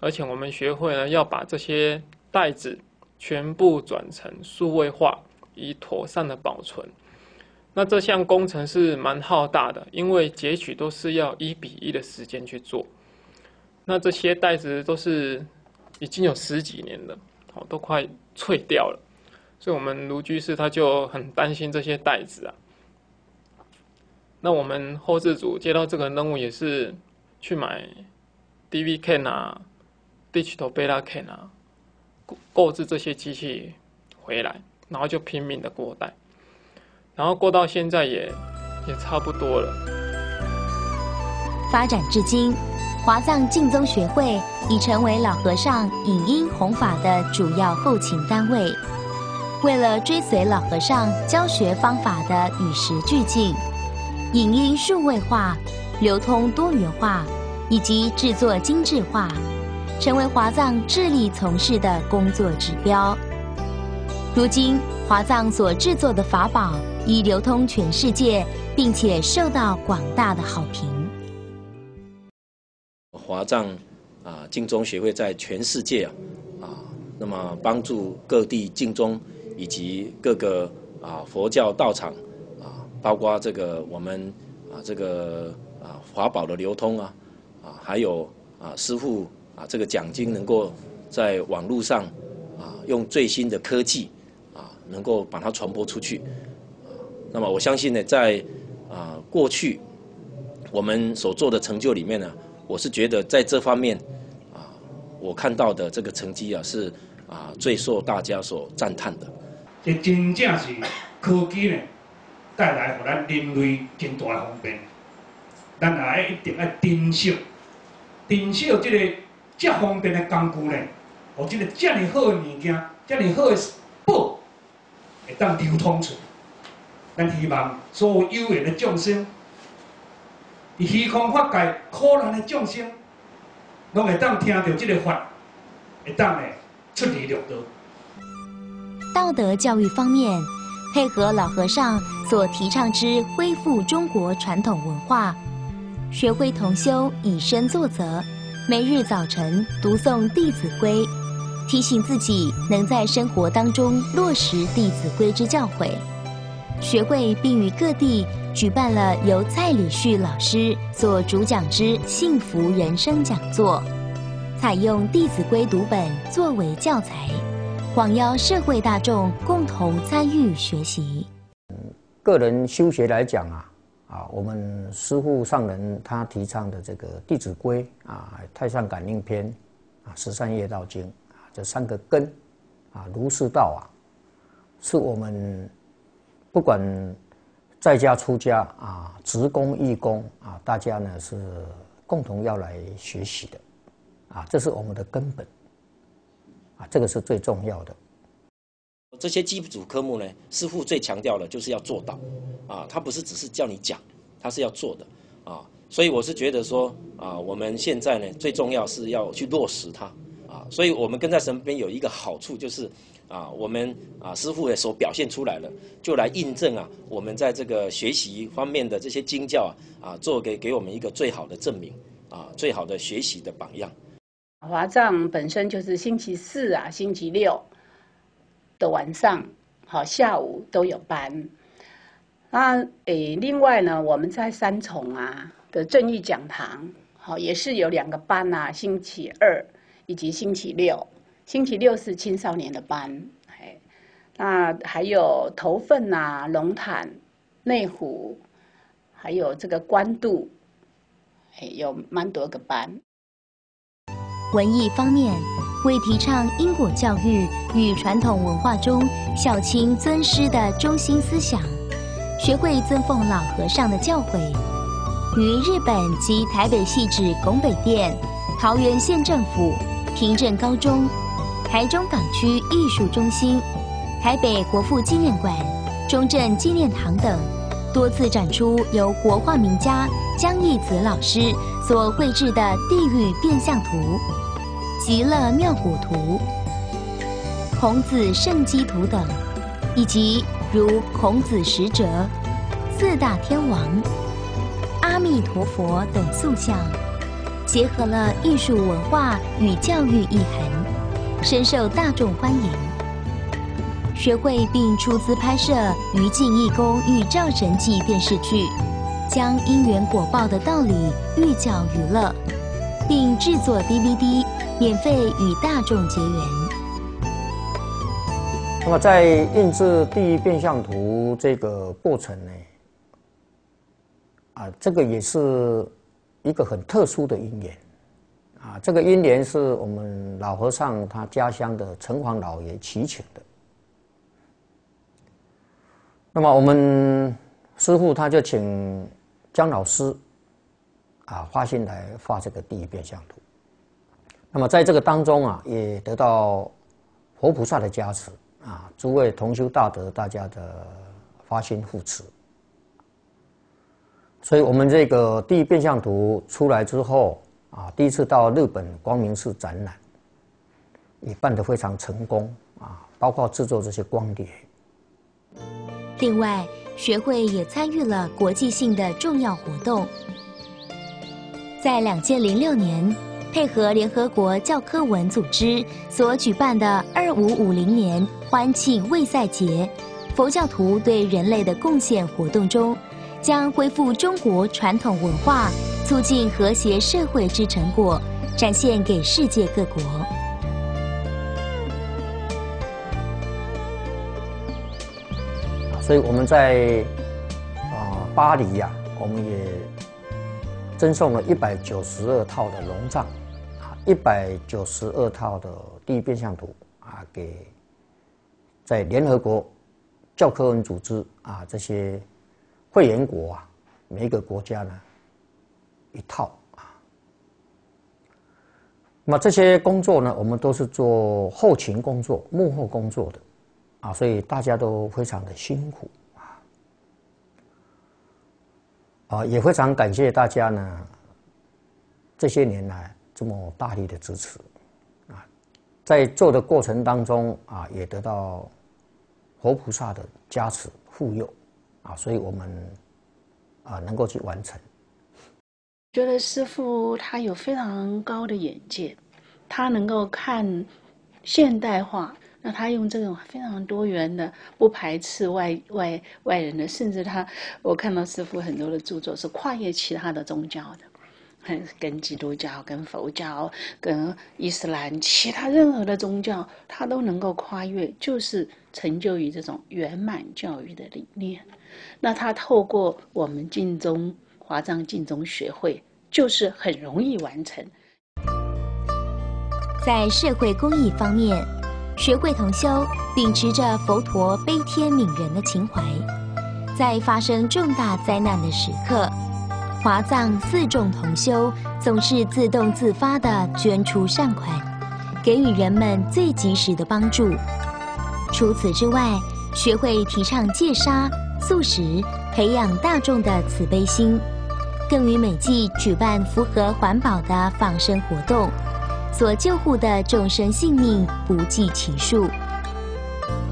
而且我们学会呢要把这些袋子全部转成数位化，以妥善的保存。那这项工程是蛮浩大的，因为截取都是要一比一的时间去做。那这些袋子都是已经有十几年了，好都快脆掉了，所以我们卢居士他就很担心这些袋子啊。那我们后置组接到这个任务也是去买 DV can 啊，Digital Beta can 啊，购购置这些机器回来，然后就拼命的过代，然后过到现在也也差不多了。发展至今，华藏净宗学会已成为老和尚影音弘法的主要后勤单位。为了追随老和尚教学方法的与时俱进。影音数位化、流通多元化以及制作精致化，成为华藏致力从事的工作指标。如今，华藏所制作的法宝已流通全世界，并且受到广大的好评。华藏啊，净宗学会在全世界啊啊，那么帮助各地净宗以及各个啊佛教道场。包括这个我们啊，这个啊华宝的流通啊，啊还有啊师傅啊这个奖金能够在网络上啊，用最新的科技啊，能够把它传播出去。那么我相信呢，在啊过去我们所做的成就里面呢，我是觉得在这方面啊，我看到的这个成绩啊是啊最受大家所赞叹的。这真正是科技呢带来给咱人类真大的方便，咱也要一定要珍惜，珍惜这个这方便的工具呢，和这个这么好的物件，这么好的宝，会当流通出。咱希望所有有缘的众生，伫虚空法界苦难的众生，拢会当听到这个法，会当呢出离六道。道德教育方面，配合老和尚所提倡之恢复中国传统文化，学会同修以身作则，每日早晨读诵《弟子规》，提醒自己能在生活当中落实《弟子规》之教诲。学会并于各地举办了由蔡礼旭老师所主讲之幸福人生讲座，采用《弟子规》读本作为教材，广邀社会大众共同参与学习。个人修学来讲啊，啊，我们师父上人他提倡的这个《弟子规》啊，《太上感应篇》啊，《十三业道经》啊，这三个根啊，儒释道啊，是我们。不管在家出家啊，职工义工啊，大家呢是共同要来学习的，啊，这是我们的根本，啊，这个是最重要的。这些基础科目呢，师傅最强调的就是要做到，啊，他不是只是叫你讲，他是要做的，啊，所以我是觉得说，啊，我们现在呢最重要是要去落实它，啊，所以我们跟在身边有一个好处就是。啊，我们啊师傅也所表现出来了，就来印证啊，我们在这个学习方面的这些经教啊，啊，做给给我们一个最好的证明啊，最好的学习的榜样。华藏本身就是星期四啊，星期六的晚上，好下午都有班。那诶，另外呢，我们在三重啊的正义讲堂，好也是有两个班啊，星期二以及星期六。星期六是青少年的班，哎，那还有头份呐、龙潭、内湖，还有这个关渡，哎，有蛮多个班。文艺方面，为提倡因果教育与传统文化中孝亲尊师的中心思想，学会尊奉老和尚的教诲，于日本及台北细致拱北店、桃园县政府、平镇高中。台中港区艺术中心、台北国父纪念馆、中正纪念堂等，多次展出由国画名家江义子老师所绘制的地狱变相图、极乐妙果图、孔子圣迹图等，以及如孔子使者、四大天王、阿弥陀佛等塑像，结合了艺术文化与教育意涵。深受大众欢迎。学会并出资拍摄《于禁义公与赵神记》电视剧，将因缘果报的道理寓教于乐，并制作 DVD 免费与大众结缘。那么在印制第一变相图这个过程呢，啊，这个也是一个很特殊的因缘。啊，这个因缘是我们老和尚他家乡的城隍老爷祈请的。那么我们师傅他就请姜老师啊花心来画这个第一变相图。那么在这个当中啊，也得到佛菩萨的加持啊，诸位同修大德大家的发心护持。所以我们这个第一变相图出来之后。啊，第一次到日本光明寺展览，也办得非常成功啊！包括制作这些光碟。另外，学会也参与了国际性的重要活动。在两千零六年，配合联合国教科文组织所举办的二五五零年欢庆卫赛节佛教徒对人类的贡献活动中，将恢复中国传统文化。促进和谐社会之成果，展现给世界各国。所以我们在啊巴黎呀，我们也赠送了一百九十二套的龙杖，啊，一百九十二套的第一变相图啊，给在联合国教科文组织啊这些会员国啊，每一个国家呢一套啊。那么这些工作呢，我们都是做后勤工作、幕后工作的，啊，所以大家都非常的辛苦啊，啊，也非常感谢大家呢，这些年来这么大力的支持，啊，在做的过程当中啊，也得到活菩萨的加持护佑，啊，所以我们啊能够去完成。觉得师傅他有非常高的眼界，他能够看现代化，那他用这种非常多元的，不排斥外外外人的，甚至他我看到师傅很多的著作是跨越其他的宗教的，跟基督教、跟佛教、跟伊斯兰，其他任何的宗教，他都能够跨越，就是成就于这种圆满教育的理念。那他透过我们晋中。华藏净宗学会就是很容易完成。在社会公益方面，学会同修秉持着佛陀悲天悯人的情怀，在发生重大灾难的时刻，华藏四众同修总是自动自发地捐出善款，给予人们最及时的帮助。除此之外，学会提倡戒杀、素食，培养大众的慈悲心。更于每季举办符合环保的放生活动，所救护的众生性命不计其数。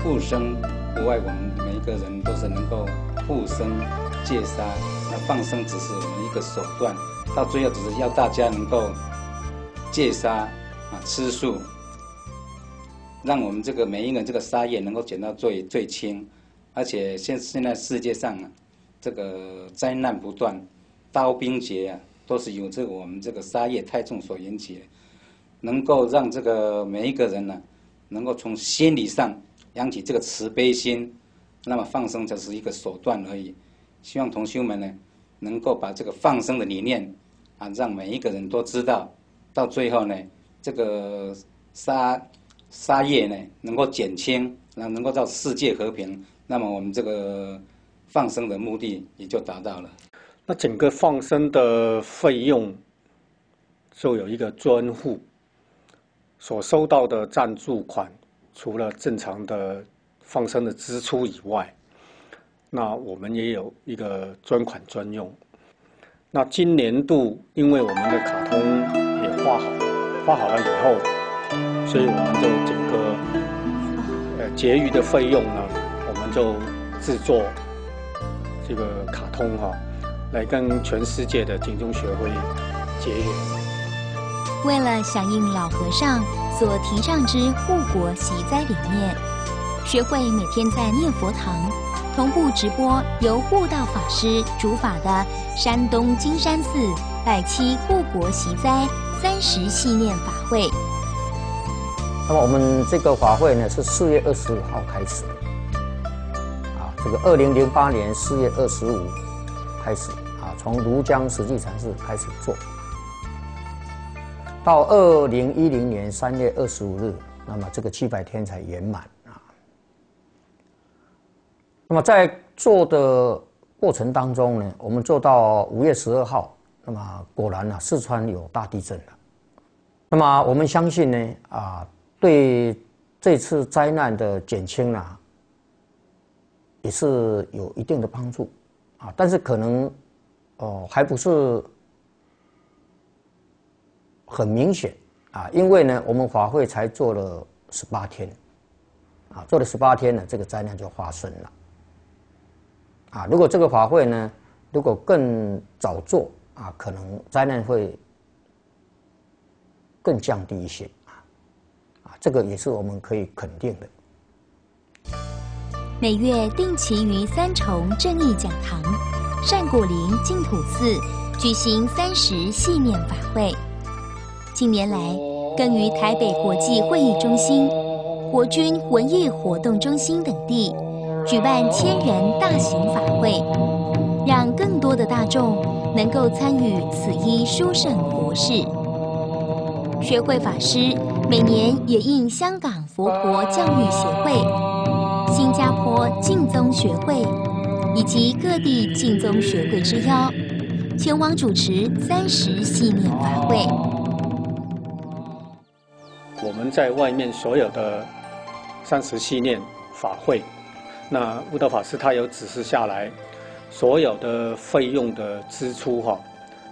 护生不外，我们每一个人都是能够护生戒杀，那放生只是我们一个手段，到最后只是要大家能够戒杀啊吃素，让我们这个每一个人这个杀业能够减到最最轻。而且现现在世界上啊，这个灾难不断。刀兵劫啊，都是由这个我们这个杀业太重所引起的，能够让这个每一个人呢，能够从心理上扬起这个慈悲心，那么放生只是一个手段而已。希望同修们呢，能够把这个放生的理念啊，让每一个人都知道，到最后呢，这个杀杀业呢能够减轻，那能够到世界和平，那么我们这个放生的目的也就达到了。那整个放生的费用就有一个专户，所收到的赞助款，除了正常的放生的支出以外，那我们也有一个专款专用。那今年度因为我们的卡通也画好，画好了以后，所以我们就整个呃结余的费用呢，我们就制作这个卡通哈。来跟全世界的金钟学会结缘。为了响应老和尚所提倡之护国息灾理念，学会每天在念佛堂同步直播由悟道法师主法的山东金山寺百期护国息灾三十系念法会。那么我们这个法会呢，是四月二十五号开始，啊，这个二零零八年四月二十五。开始啊，从庐江实际禅寺开始做，到二零一零年三月二十五日，那么这个七百天才圆满啊。那么在做的过程当中呢，我们做到五月十二号，那么果然呢，四川有大地震了。那么我们相信呢，啊，对这次灾难的减轻啊，也是有一定的帮助。啊，但是可能，哦，还不是很明显啊，因为呢，我们法会才做了十八天，啊，做了十八天呢，这个灾难就发生了，啊，如果这个法会呢，如果更早做啊，可能灾难会更降低一些，啊，啊，这个也是我们可以肯定的。每月定期于三重正义讲堂、善果林净土寺举行三十系念法会。近年来，更于台北国际会议中心、国军文艺活动中心等地举办千人大型法会，让更多的大众能够参与此一殊胜国事。学会法师每年也应香港佛陀教育协会、新加坡净宗学会以及各地净宗学会之邀，前往主持三十系念法会。我们在外面所有的三十系念法会，那悟道法师他有指示下来，所有的费用的支出哈，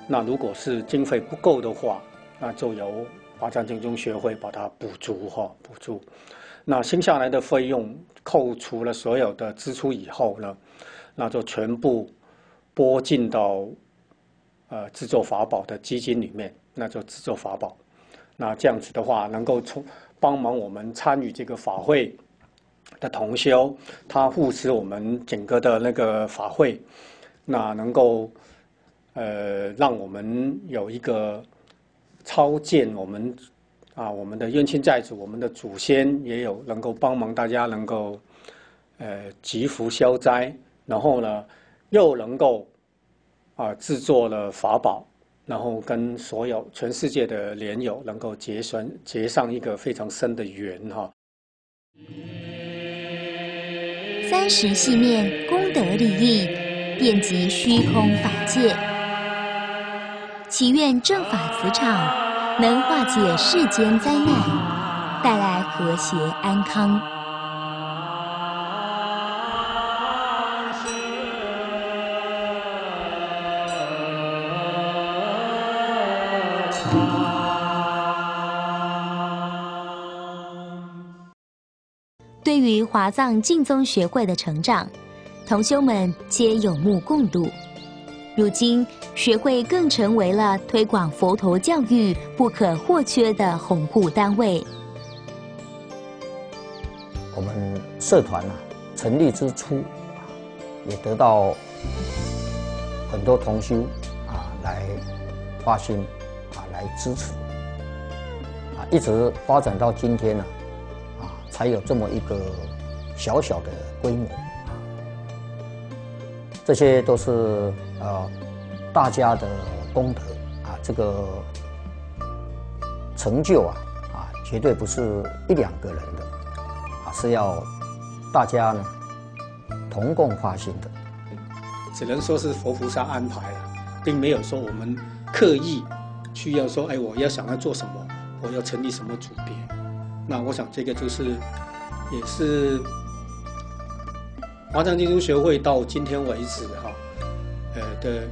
那如果是经费不够的话，那就由华藏经中学会把它补足哈，补足。那剩下来的费用扣除了所有的支出以后呢，那就全部拨进到呃制作法宝的基金里面，那就制作法宝。那这样子的话，能够从帮忙我们参与这个法会的同修，他护持我们整个的那个法会，那能够呃让我们有一个超荐我们啊我们的冤亲债主，我们的祖先也有能够帮忙大家能够呃祈福消灾，然后呢又能够啊制作了法宝。然后跟所有全世界的莲友能够结算结上一个非常深的缘哈。三十系念功德利益，遍及虚空法界，祈愿正法磁场能化解世间灾难，带来和谐安康。华藏净宗学会的成长，同修们皆有目共睹。如今，学会更成为了推广佛陀教育不可或缺的弘护单位。我们社团啊，成立之初，也得到很多同修啊来发心啊来支持啊，一直发展到今天呢。啊才有这么一个小小的规模，啊这些都是呃大家的功德啊，这个成就啊啊，绝对不是一两个人的啊，是要大家呢同共发心的。只能说是佛菩萨安排了，并没有说我们刻意需要说，哎，我要想要做什么，我要成立什么组别。那我想，这个就是，也是华藏金融学会到今天为止哈，呃的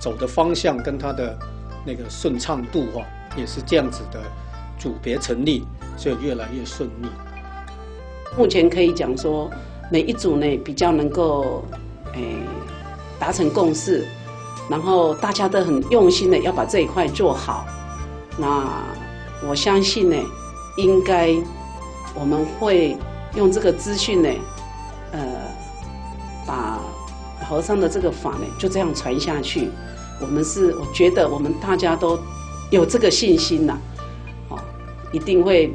走的方向跟它的那个顺畅度哈，也是这样子的组别成立，就越来越顺利。目前可以讲说，每一组呢比较能够诶达成共识，然后大家都很用心的要把这一块做好。那我相信呢。应该我们会用这个资讯呢，把和尚的这个法呢就这样传下去。我们是我觉得我们大家都有这个信心呐，哦，一定会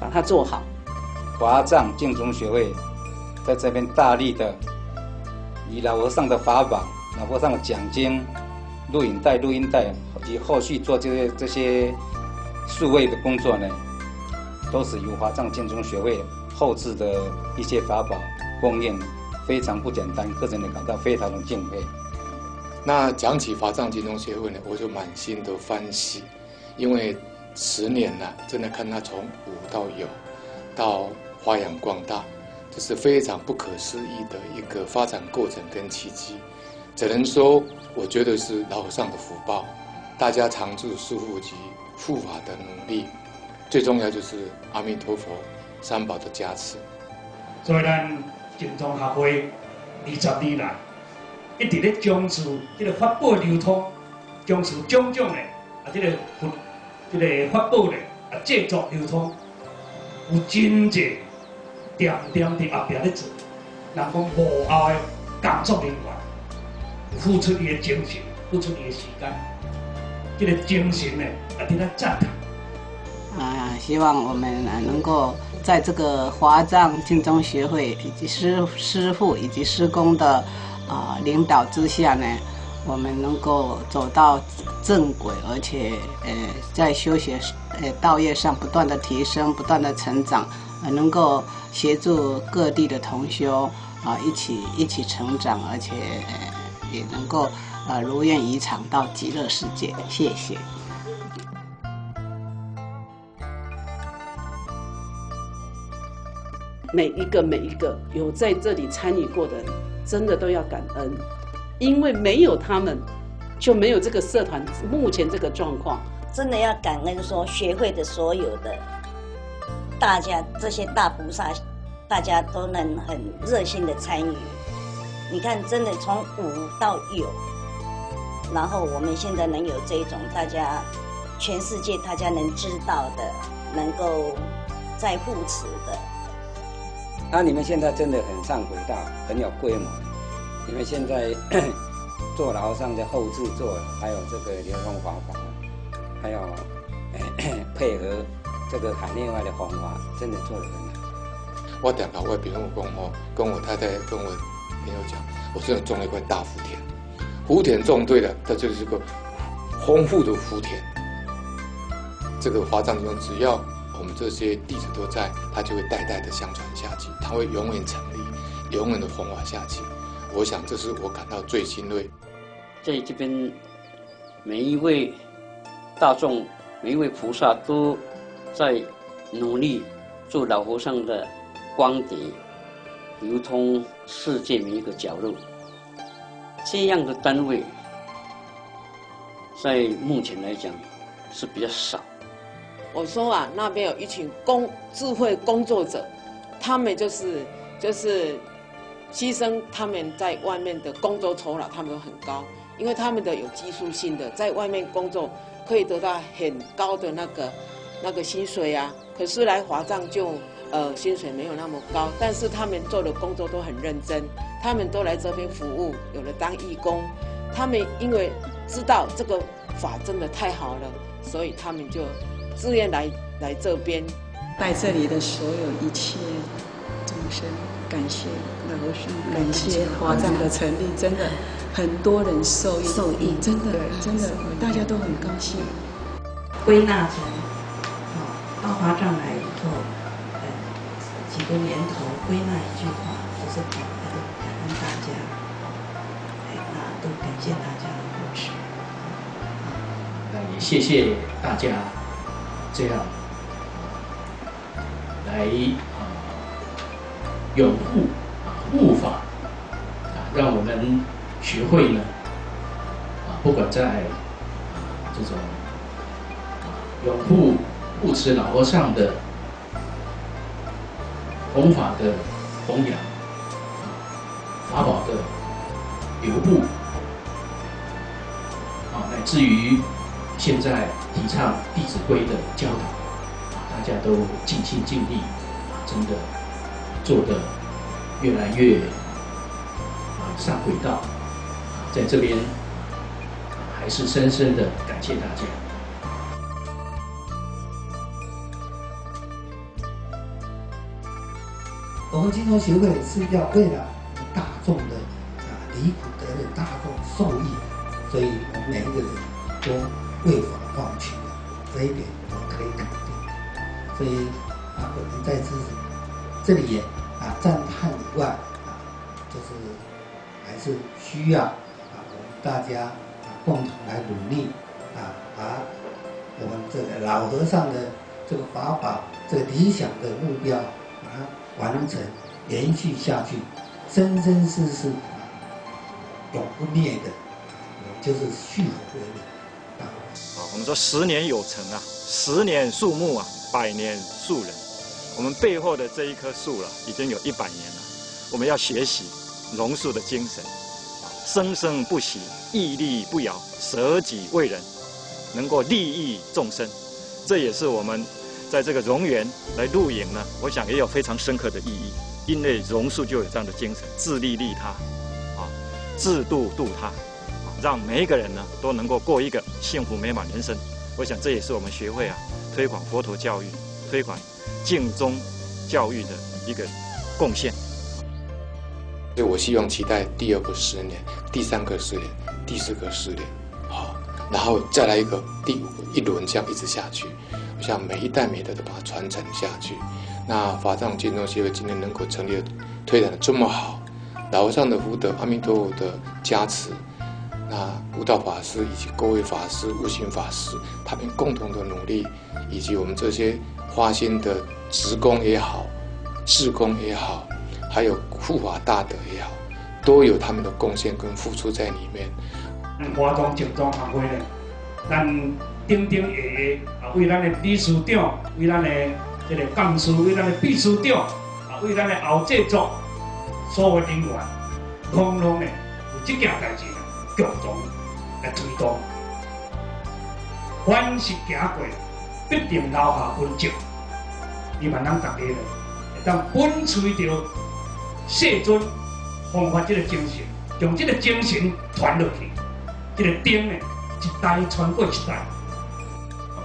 把它做好。华藏净宗学会在这边大力的以老和尚的法宝、老和尚的讲经、录影带、录音带及后续做这些这些数位的工作呢。都是由华藏建中学会后置的一些法宝供应，非常不简单，个人也感到非常的敬佩。那讲起法藏建中学会呢，我就满心的欢喜，因为十年了，真的看他从无到有，到发扬光大，这是非常不可思议的一个发展过程跟奇迹。只能说，我觉得是老和尚的福报，大家常住师父及护法的努力。最重要就是阿弥陀佛三宝的加持。所以咱净宗学会二十年来，一直咧将持这个法宝流通，将持种种的。啊，这个佛这个法宝的啊制作流通，有真正点点伫后壁咧做，人讲幕后的工作人员，付出伊的精神，付出伊的时间，这个精神呢，啊，伫咱赞叹。啊，希望我们能够在这个华藏敬宗学会以及师师傅以及师公的啊领导之下呢，我们能够走到正轨，而且呃在修学呃道业上不断的提升，不断的成长，呃能够协助各地的同修啊一起一起成长，而且呃也能够呃如愿以偿到极乐世界。谢谢。每一个每一个有在这里参与过的，真的都要感恩，因为没有他们，就没有这个社团目前这个状况。真的要感恩说学会的所有的大家这些大菩萨，大家都能很热心的参与。你看，真的从无到有，然后我们现在能有这种大家全世界大家能知道的，能够在护持的。那你们现在真的很上轨道，很有规模。你们现在 坐牢上的后制作，还有这个流通法法，还有配合这个海内外的方法，真的做得很好。我点到外边，我跟我跟我太太跟我朋友讲，我真的种了一块大福田，福田种对了，它就是个丰富的福田。这个华藏中，只要我们这些弟子都在，它就会代代的相传下去，它会永远成立，永远的风华下去。我想，这是我感到最欣慰。在这边，每一位大众，每一位菩萨都在努力做老和尚的光碟，流通世界每一个角落。这样的单位，在目前来讲是比较少。我说啊，那边有一群工智慧工作者，他们就是就是牺牲他们在外面的工作酬劳，他们都很高，因为他们的有技术性的，在外面工作可以得到很高的那个那个薪水啊。可是来华藏就呃薪水没有那么高，但是他们做的工作都很认真，他们都来这边服务，有的当义工，他们因为知道这个法真的太好了，所以他们就。自愿来来这边，在这里的所有一切众生，感谢老和尚，感谢华藏的成立，真的很多人受益，受益，真的真的，大家都很高兴。归纳成，好，到华藏来以后，呃，几个年头归纳一句话，就是感恩，感恩大家，哎，那都感谢大家的支持，那也谢谢大家。这样来啊拥护啊护法啊，让我们学会呢啊，不管在这种啊拥护护持老和尚的弘法的弘扬啊，法宝的流布啊，乃至于。现在提倡《弟子规》的教导，大家都尽心尽力，真的做的越来越啊上轨道。在这边还是深深的感谢大家。我们金融协会是要为了大众的啊离苦得乐，大众受益，所以我们每一个人都。为法忘群这一点我们可以。所以啊，我们在这这里也啊赞叹以外啊，就是还是需要啊我们大家啊共同来努力啊，把我们这个老和尚的这个法宝、这个理想的目标把它完成、延续下去，生生世世啊永不灭的，就是续活的。我们说十年有成啊，十年树木啊，百年树人。我们背后的这一棵树了，已经有一百年了。我们要学习榕树的精神，生生不息，屹立不摇，舍己为人，能够利益众生。这也是我们在这个榕园来露营呢，我想也有非常深刻的意义。因为榕树就有这样的精神，自利利他，啊，自度度他。让每一个人呢都能够过一个幸福美满人生，我想这也是我们学会啊推广佛陀教育、推广敬宗教育的一个贡献。所以我希望期待第二个十年、第三个十年、第四个十年，好，然后再来一个第五一轮，这样一直下去。我想每一代每一代都把它传承下去。那法藏金宗协会今天能够成立、推展的这么好，老和尚的福德、阿弥陀佛的加持，那悟道法师以及各位法师、悟行法师他们共同的努力，以及我们这些花心的职工也好、志工也好。还有护法大德也好，都有他们的贡献跟付出在里面。华东正宗协会呢，咱顶顶爷爷啊，为咱的理事长，为咱的这个干事，为咱的秘书长，啊，为咱的后制作所有人员，通通呢有这件代志共同来推动。凡是行过，必定留下痕迹。希望咱大家呢，会当本随着。世尊弘发这个精神，用这个精神传落去，这个灯呢，一代传过一代。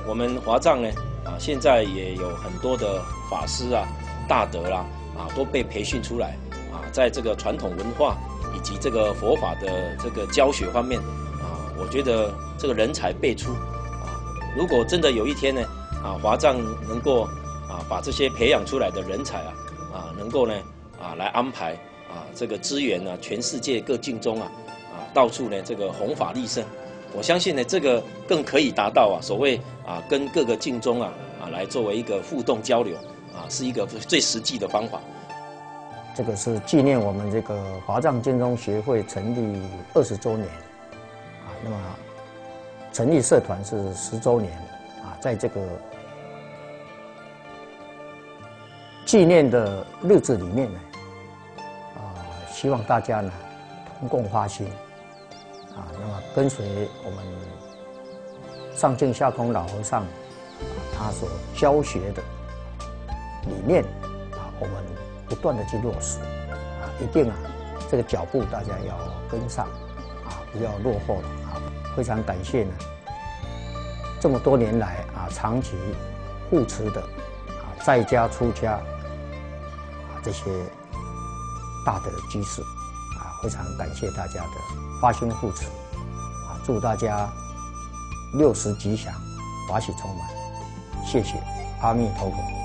我们华藏呢，啊，现在也有很多的法师啊、大德啦，啊，都被培训出来，啊，在这个传统文化以及这个佛法的这个教学方面，啊，我觉得这个人才辈出，啊，如果真的有一天呢，啊，华藏能够啊，把这些培养出来的人才啊，啊，能够呢。啊，来安排啊，这个资源呢，全世界各境中啊，啊，到处呢，这个弘法利生。我相信呢，这个更可以达到啊，所谓啊，跟各个境中啊，啊，来作为一个互动交流啊，是一个最实际的方法。这个是纪念我们这个华藏经中学会成立二十周年啊，那么成立社团是十周年啊，在这个纪念的日子里面呢。啊希望大家呢同共发心啊，那么跟随我们上净下空老和尚他所教学的理念啊，我们不断的去落实啊，一定啊这个脚步大家要跟上啊，不要落后了啊。非常感谢呢这么多年来啊长期护持的啊在家出家啊这些。大的居士，啊，非常感谢大家的发心护持，啊，祝大家六十吉祥，法喜充满，谢谢，阿弥陀佛。